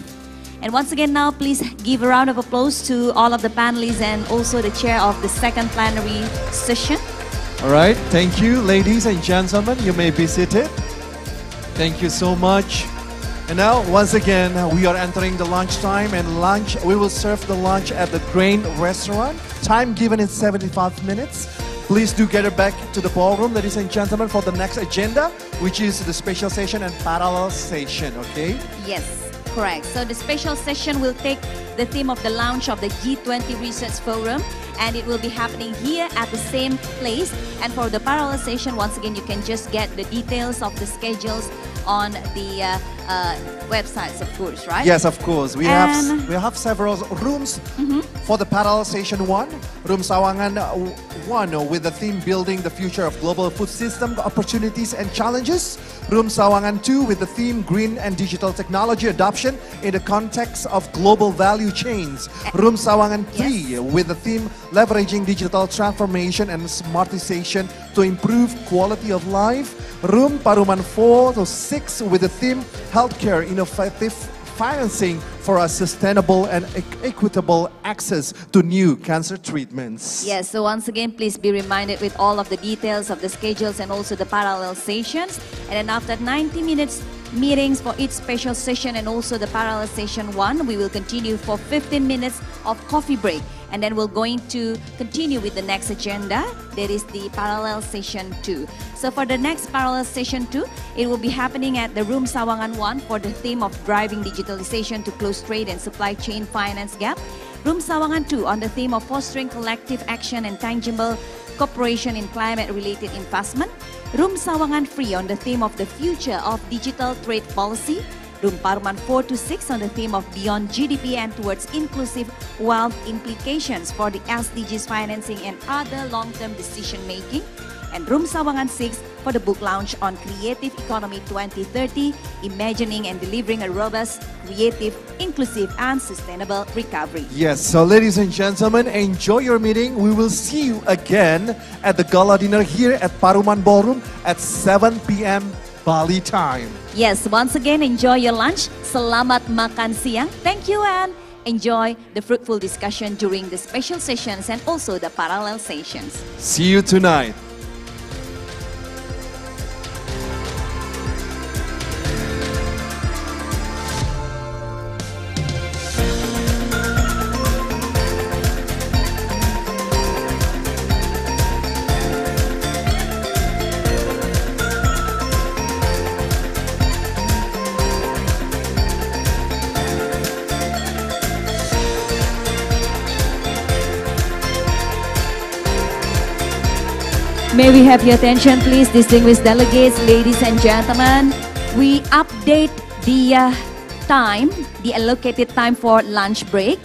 And once again now, please give a round of applause to all of the panelists and also the chair of the second plenary session. All right, thank you, ladies and gentlemen. You may be seated. Thank you so much. And now, once again, we are entering the lunch time and lunch, we will serve the lunch at the Grain Restaurant. Time given is 75 minutes. Please do get back to the ballroom, ladies and gentlemen, for the next agenda, which is the special session and parallel session, okay? Yes correct. So the special session will take the theme of the launch of the G20 Research Forum and it will be happening here at the same place. And for the parallel session, once again, you can just get the details of the schedules on the uh, uh, websites, of course, right? Yes, of course. We and have we have several rooms mm -hmm. for the parallel session one, room Sawangan one with the theme building the future of global food system opportunities and challenges. Room Sawangan 2 with the theme green and digital technology adoption in the context of global value chains. Room Sawangan 3 yes. with the theme leveraging digital transformation and smartization to improve quality of life. Room Paruman 4 to 6 with the theme healthcare innovative financing for a sustainable and equitable access to new cancer treatments. Yes, so once again, please be reminded with all of the details of the schedules and also the parallel sessions. And then after 90 minutes meetings for each special session and also the parallel session one, we will continue for 15 minutes of coffee break and then we're going to continue with the next agenda. There is the parallel session 2. So for the next parallel session 2, it will be happening at the room Sawangan 1 for the theme of driving digitalization to close trade and supply chain finance gap. Room Sawangan 2 on the theme of fostering collective action and tangible cooperation in climate-related investment. Room Sawangan 3 on the theme of the future of digital trade policy. Room Paruman 4 to 6 on the theme of beyond GDP and towards inclusive wealth implications for the SDGs financing and other long-term decision making and Room Sawangan 6 for the book launch on Creative Economy 2030, Imagining and Delivering a Robust, Creative, Inclusive and Sustainable Recovery. Yes, so ladies and gentlemen, enjoy your meeting. We will see you again at the gala dinner here at Paruman Ballroom at 7 p.m. Bali time. Yes, once again, enjoy your lunch. Selamat makan siang. Thank you and enjoy the fruitful discussion during the special sessions and also the parallel sessions. See you tonight. May we have your attention, please, distinguished delegates, ladies and gentlemen. We update the uh, time, the allocated time for lunch break.